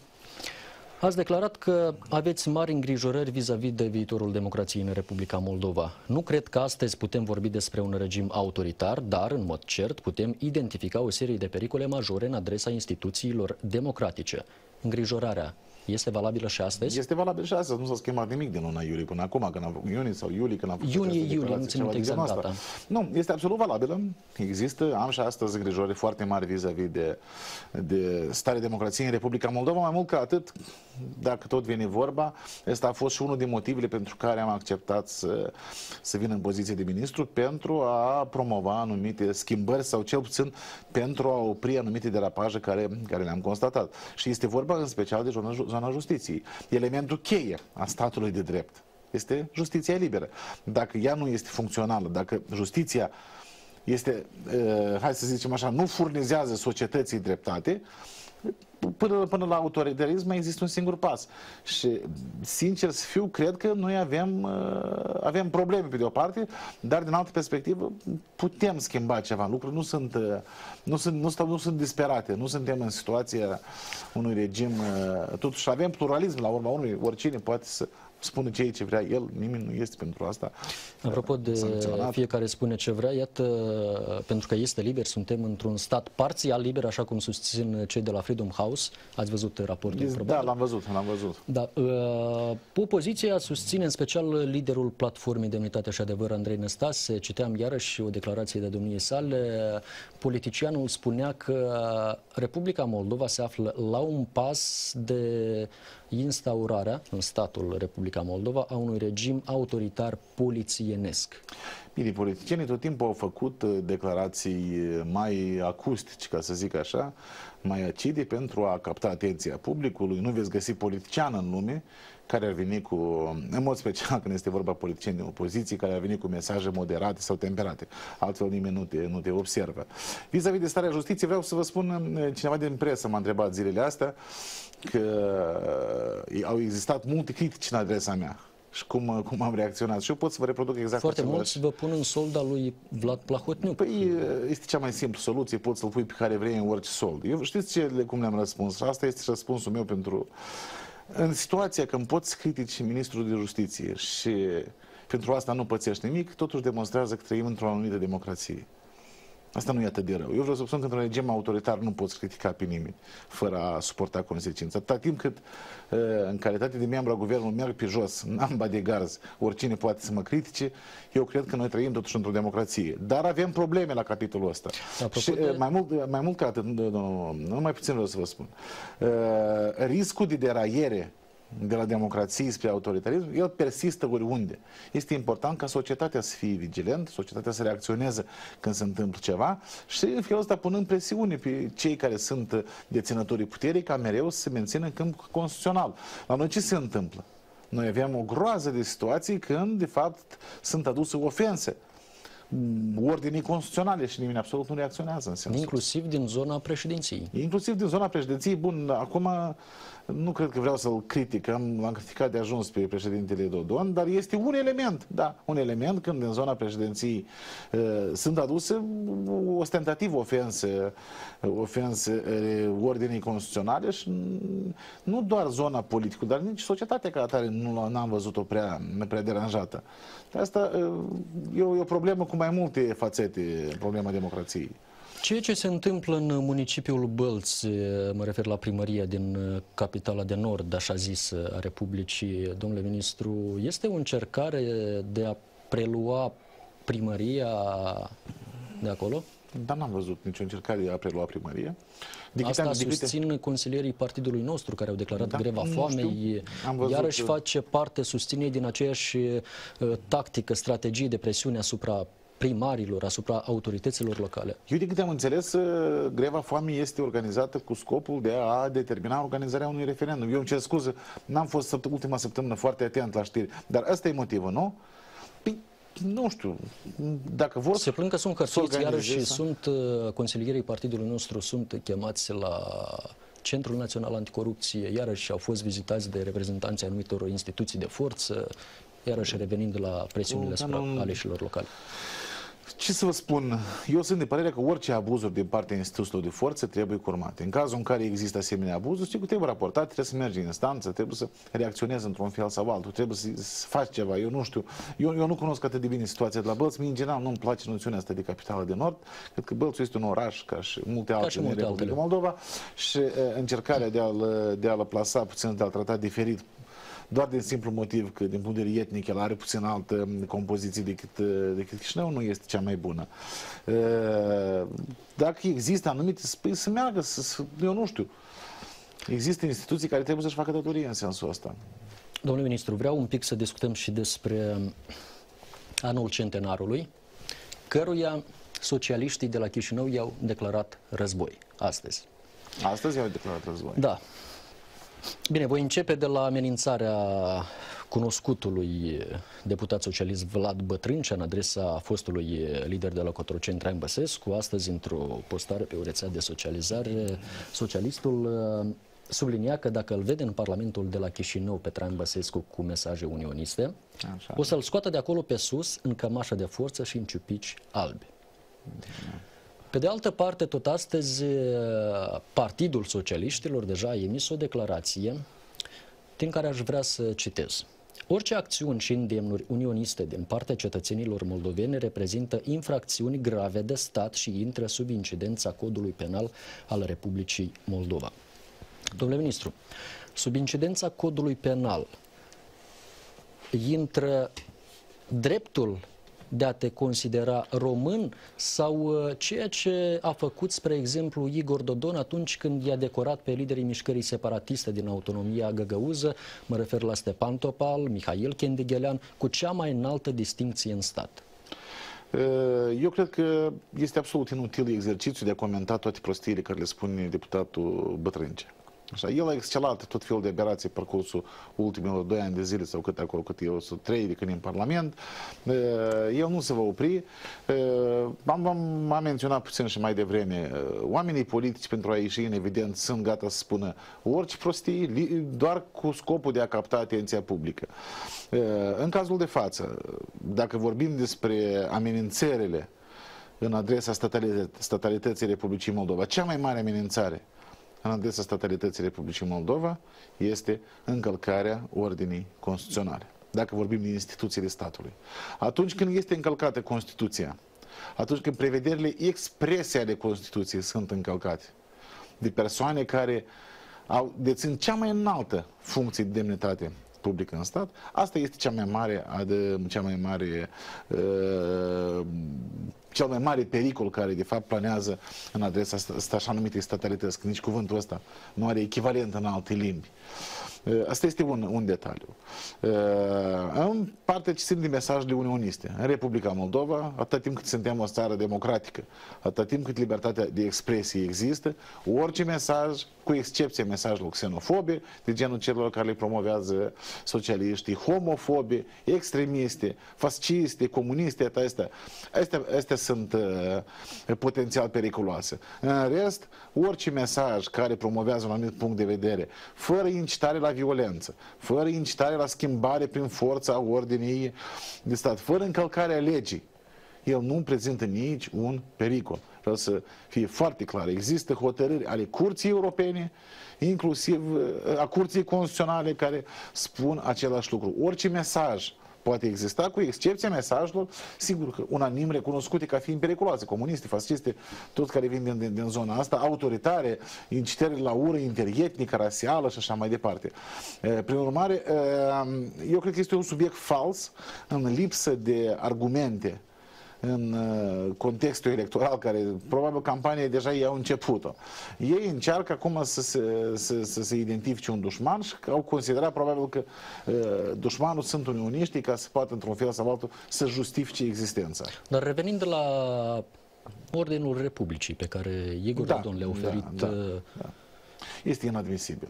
Ați declarat că aveți mari îngrijorări vis-a-vis -vis de viitorul democrației în Republica Moldova. Nu cred că astăzi putem vorbi despre un regim autoritar, dar, în mod cert, putem identifica o serie de pericole majore în adresa instituțiilor democratice. Îngrijorarea este valabilă și astăzi? Este valabilă și astăzi. Nu s-a schimbat nimic din luna iulie până acum, când am, iunie sau iulie, când am făcut Iunie, iulie, nu țin exact data. Nu, este absolut valabilă. Există, am și astăzi îngrijorări foarte mari vis-a-vis -vis de, de stare democrației în Republica Moldova, mai mult ca atât, dacă tot vine vorba, ăsta a fost și unul din motivele pentru care am acceptat să, să vin în poziție de ministru, pentru a promova anumite schimbări sau cel puțin pentru a opri anumite derapaje care, care le-am constatat. Și este vorba în special de zona, zona justiției. Elementul cheie a statului de drept este justiția liberă. Dacă ea nu este funcțională, dacă justiția este, uh, hai să zicem așa, nu furnizează societății dreptate, până, până la autoritarism mai există un singur pas. Și, sincer să fiu, cred că noi avem, uh, avem probleme pe de o parte, dar din altă perspectivă putem schimba ceva. Lucruri nu sunt, uh, nu sunt, nu, stau, nu sunt disperate, nu suntem în situația unui regim, uh, totuși avem pluralism la urma urmei, oricine poate să spune ceea ce vrea el, nimeni nu este pentru asta. Apropo de sancționat. fiecare spune ce vrea, iată, pentru că este liber, suntem într-un stat parțial liber, așa cum susțin cei de la Freedom House. Ați văzut raportul, este, probabil? Da, l-am văzut, l-am văzut. Da, uh, opoziția susține în special liderul platformei Demnitate și Adevăr, Andrei Năstase. Citeam iarăși o declarație de domniei sale. Politicianul spunea că Republica Moldova se află la un pas de instaurarea în statul Republica Moldova a unui regim autoritar polițienesc. Bine, politicienii tot timpul au făcut uh, declarații mai acustice, ca să zic așa, mai acide pentru a capta atenția publicului. Nu veți găsi politician în lume care ar veni cu, în mod special când este vorba politicieni din opoziție, care ar veni cu mesaje moderate sau temperate. Altfel nimeni nu te, nu te observă. Vis-a-vis -vis de starea justiției, vreau să vă spun, uh, cineva din presă m-a întrebat zilele astea, că uh, au existat multe critici în adresa mea și cum, uh, cum am reacționat. Și eu pot să vă reproduc exact Foarte mulți vă pun în solda lui Vlad Plahotniuc. Păi uh, este cea mai simplă soluție, poți să-l pui pe care vrei în orice sold. Eu știți ce, cum le-am răspuns? Asta este răspunsul meu pentru... În situația când poți critici ministrul de justiție și pentru asta nu pățești nimic, totuși demonstrează că trăim într-o anumită democrație. Asta nu e atât de rău. Eu vreau să spun că într-un regim autoritar nu poți critica pe nimeni fără a suporta consecința. Atâta timp cât uh, în calitate de membru a guvernului merg pe jos, n-am de gaz, oricine poate să mă critique, eu cred că noi trăim totuși într-o democrație. Dar avem probleme la capitolul ăsta. Și uh, mai mult, mai mult ca atât, nu, nu, nu mai puțin vreau să vă spun. Uh, riscul de deraiere de la democrație spre autoritarism, el persistă oriunde. Este important ca societatea să fie vigilent, societatea să reacționeze când se întâmplă ceva și în felul ăsta punând presiune pe cei care sunt deținătorii puterii ca mereu să se mențină în câmp constituțional. La noi ce se întâmplă? Noi avem o groază de situații când, de fapt, sunt aduse ofense ordinii constituționale și nimeni absolut nu reacționează în sensul Inclusiv din zona președinției. Inclusiv din zona președinției. Bun, acum nu cred că vreau să-l critic, am, l-am criticat de ajuns pe președintele Dodon, dar este un element, da, un element când în zona președinției uh, sunt aduse ostentativ ofense, ofense uh, ordinii constituționale și nu doar zona politică, dar nici societatea ca atare nu n-am văzut-o prea, prea deranjată. Asta uh, e o, e o problemă cu mai multe fațete, problema democrației. Ceea ce se întâmplă în municipiul Bălți, mă refer la primăria din capitala de nord, așa zis, a Republicii, domnule ministru, este o încercare de a prelua primăria de acolo? Dar n-am văzut nicio încercare de a prelua primăria. De Asta am, susțin câte... consilierii partidului nostru care au declarat da, greva foamei. Iarăși face parte, susține din aceeași uh, tactică, strategie de presiune asupra primarilor, asupra autorităților locale. Eu, de câte am înțeles, uh, greva foamei este organizată cu scopul de a determina organizarea unui referendum. Eu îmi cer scuze, n-am fost ultima săptămână foarte atent la știri, dar ăsta e motivul, nu? Păi, nu știu, dacă vor Se plâng că sunt hărțuiți, iarăși sunt uh, consilierii partidului nostru sunt chemați la Centrul Național Anticorupție, iarăși au fost vizitați de reprezentanții anumitor instituții de forță, iarăși revenind la presiunile asupra aleșilor locale. Ce să vă spun? Eu sunt de părere că orice abuzuri din partea instituțiilor de forță trebuie curmate. În cazul în care există asemenea abuzuri, știi că trebuie raportat, trebuie să mergi în instanță, trebuie să reacționezi într-un fel sau altul, trebuie să, să faci ceva. Eu nu știu, eu, eu nu cunosc atât de bine situația de la Bălți, mie în general nu-mi place noțiunea asta de capitală de nord. Cred că Bălți este un oraș ca și multe alte și multe în Republica altele. Moldova și uh, încercarea de a-l, de a-l plasa puțin, de a-l trata diferit doar din simplu motiv că din punct de vedere etnic el are puțin altă compoziție decât, decât Chișinău, nu este cea mai bună. Dacă există anumite, păi să meargă, să, să, eu nu știu. Există instituții care trebuie să-și facă datorie în sensul ăsta. Domnule ministru, vreau un pic să discutăm și despre anul centenarului, căruia socialiștii de la Chișinău i-au declarat război astăzi. Astăzi i-au declarat război. Da. Bine, voi începe de la amenințarea cunoscutului deputat socialist Vlad Bătrâncea în adresa fostului lider de la Cotroceni, Traian Băsescu. Astăzi, într-o postare pe o rețea de socializare, socialistul uh, sublinia că dacă îl vede în Parlamentul de la Chișinău pe Traian Băsescu cu mesaje unioniste, Așa. o să-l scoată de acolo pe sus în cămașă de forță și în ciupici albi. Pe de altă parte, tot astăzi, Partidul Socialiștilor deja a emis o declarație din care aș vrea să citez. Orice acțiuni și îndemnuri unioniste din partea cetățenilor moldoveni reprezintă infracțiuni grave de stat și intră sub incidența codului penal al Republicii Moldova. Domnule ministru, sub incidența codului penal intră dreptul de a te considera român sau uh, ceea ce a făcut, spre exemplu, Igor Dodon atunci când i-a decorat pe liderii mișcării separatiste din autonomia găgăuză, mă refer la Stepan Topal, Mihail Kendighelean, cu cea mai înaltă distincție în stat. Eu cred că este absolut inutil exercițiul de a comenta toate prostiile care le spune deputatul Bătrânce. Așa, el a excelat tot felul de aberații parcursul ultimilor doi ani de zile sau cât acolo, cât eu sunt trei de când e în Parlament. El nu se va opri. Am, am, am menționat puțin și mai devreme. Oamenii politici pentru a ieși în evident sunt gata să spună orice prostii, doar cu scopul de a capta atenția publică. În cazul de față, dacă vorbim despre amenințările în adresa statalității Republicii Moldova, cea mai mare amenințare în adresa statalității Republicii Moldova este încălcarea ordinii constituționale. Dacă vorbim din instituțiile statului. Atunci când este încălcată Constituția, atunci când prevederile exprese ale Constituției sunt încălcate de persoane care au dețin cea mai înaltă funcție de demnitate publică în stat, asta este cea mai mare, cea mai mare uh, cel mai mare pericol care de fapt planează în adresa asta așa numitei statalități, că nici cuvântul ăsta nu are echivalent în alte limbi. Asta este un, un detaliu. În partea ce țin de mesajele unioniste, în Republica Moldova, atât timp cât suntem o țară democratică, atât timp cât libertatea de expresie există, orice mesaj, cu excepția mesajelor xenofobe, de genul celor care le promovează socialiștii, homofobe, extremiste, fasciste, comuniste, astea, astea, astea sunt uh, potențial periculoase. În rest, orice mesaj care promovează un anumit punct de vedere, fără incitare la violență, fără incitare la schimbare prin forța ordinii de stat, fără încălcarea legii, el nu prezintă nici un pericol. Vreau să fie foarte clar. Există hotărâri ale Curții Europene, inclusiv a Curții Constituționale, care spun același lucru. Orice mesaj poate exista, cu excepția mesajelor, sigur că unanim recunoscute ca fiind periculoase, comuniste, fasciste, toți care vin din, din, din zona asta, autoritare, incitări la ură interietnică, rasială și așa mai departe. Prin urmare, eu cred că este un subiect fals, în lipsă de argumente în contextul electoral, care probabil campania deja ei au început-o. Ei încearcă acum să se, să, să se identifice un dușman și au considerat probabil că uh, dușmanul sunt unioniștii ca să poată într-un fel sau altul să justifice existența. Dar revenind la Ordinul Republicii pe care Igor da, Dodon le-a oferit... Da, da, da. Este inadmisibil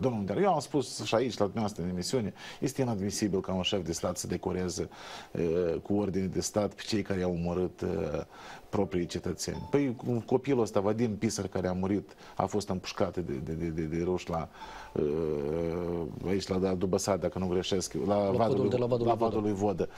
domnul Mundar, eu am spus și aici la dumneavoastră în emisiune, este inadmisibil ca un șef de stat să decoreze uh, cu ordine de stat pe cei care au omorât uh, proprii cetățeni. Păi copilul ăsta, Vadim Pisar, care a murit, a fost împușcat de, de, de, de, de ruși la uh, aici la Dubăsat, dacă nu greșesc, la, la Vadul, de la Vadul, la Vadul lui Vodă.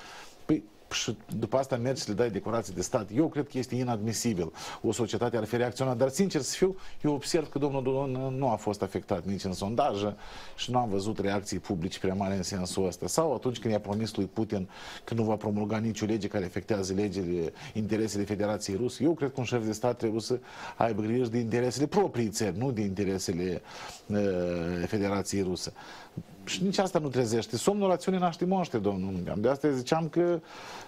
Păi și după asta mergi să le dai decorații de stat. Eu cred că este inadmisibil. O societate ar fi reacționat, dar sincer să fiu, eu observ că domnul Dodon nu a fost afectat nici în sondaje și nu am văzut reacții publice prea mari în sensul ăsta. Sau atunci când i-a promis lui Putin că nu va promulga nicio lege care afectează legile, interesele Federației Ruse. Eu cred că un șef de stat trebuie să aibă grijă de interesele proprii țări, nu de interesele uh, Federației Ruse. Și nici asta nu trezește. Somnul rațiunii naște moște, domnul De asta ziceam că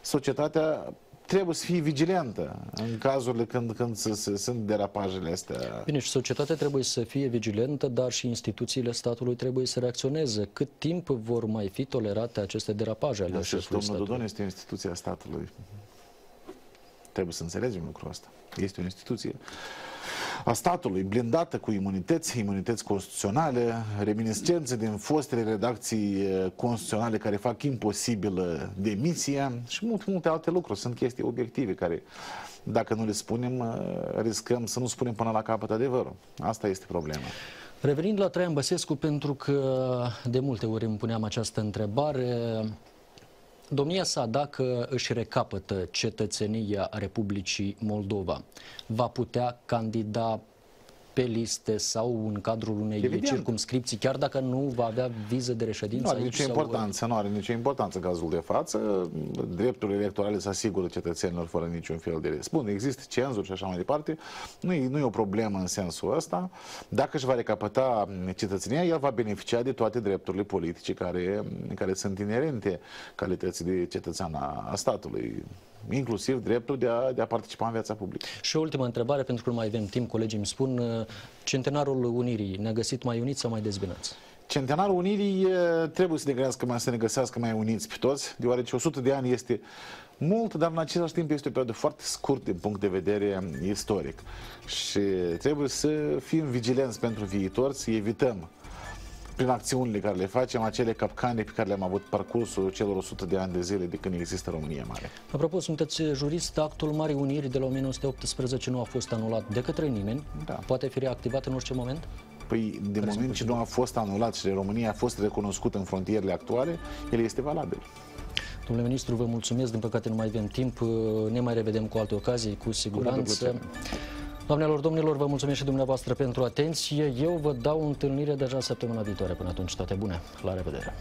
societatea trebuie să fie vigilentă în cazurile când, când se, se, sunt derapajele astea. Bine, și societatea trebuie să fie vigilentă, dar și instituțiile statului trebuie să reacționeze. Cât timp vor mai fi tolerate aceste derapaje ale da, și domnul statului? Dodon este o instituție a statului. Trebuie să înțelegem lucrul ăsta. Este o instituție a statului, blindată cu imunități, imunități constituționale, reminiscențe din fostele redacții eh, constituționale care fac imposibilă demisia și multe, multe alte lucruri. Sunt chestii obiective care, dacă nu le spunem, eh, riscăm să nu spunem până la capăt adevărul. Asta este problema. Revenind la Traian Băsescu, pentru că de multe ori îmi puneam această întrebare, Domnia sa, dacă își recapătă cetățenia Republicii Moldova, va putea candida pe liste sau în cadrul unei Evident. circumscripții, chiar dacă nu va avea viză de reședință Nu are nicio sau... importanță, nu are nicio importanță cazul de față. Drepturile electorale se asigură cetățenilor fără niciun fel de Spun, există cenzuri și așa mai departe. Nu e, nu e o problemă în sensul ăsta. Dacă își va recapăta cetățenia, el va beneficia de toate drepturile politice care, care sunt inerente calității de cetățean a, a statului inclusiv dreptul de a, de a participa în viața publică. Și o ultimă întrebare, pentru că nu mai avem timp, colegii îmi spun, uh, centenarul Unirii ne-a găsit mai uniți sau mai dezbinați? Centenarul Unirii trebuie să ne, găsească mai, să ne găsească mai uniți pe toți, deoarece 100 de ani este mult, dar în același timp este o perioadă foarte scurt din punct de vedere istoric. Și trebuie să fim vigilenți pentru viitor, să evităm prin acțiunile care le facem, acele capcane pe care le-am avut parcursul celor 100 de ani de zile de când există România Mare. Apropo, sunteți jurist, actul Marii Uniri de la 1918 nu a fost anulat de către nimeni, da. poate fi reactivat în orice moment? Păi, de Care moment ce nu a fost anulat și România a fost recunoscut în frontierele actuale, el este valabil. Domnule ministru, vă mulțumesc, din păcate nu mai avem timp, ne mai revedem cu alte ocazii, cu siguranță. Cu Doamnelor, domnilor, vă mulțumesc și dumneavoastră pentru atenție. Eu vă dau întâlnire deja săptămâna viitoare. Până atunci, toate bune. La revedere!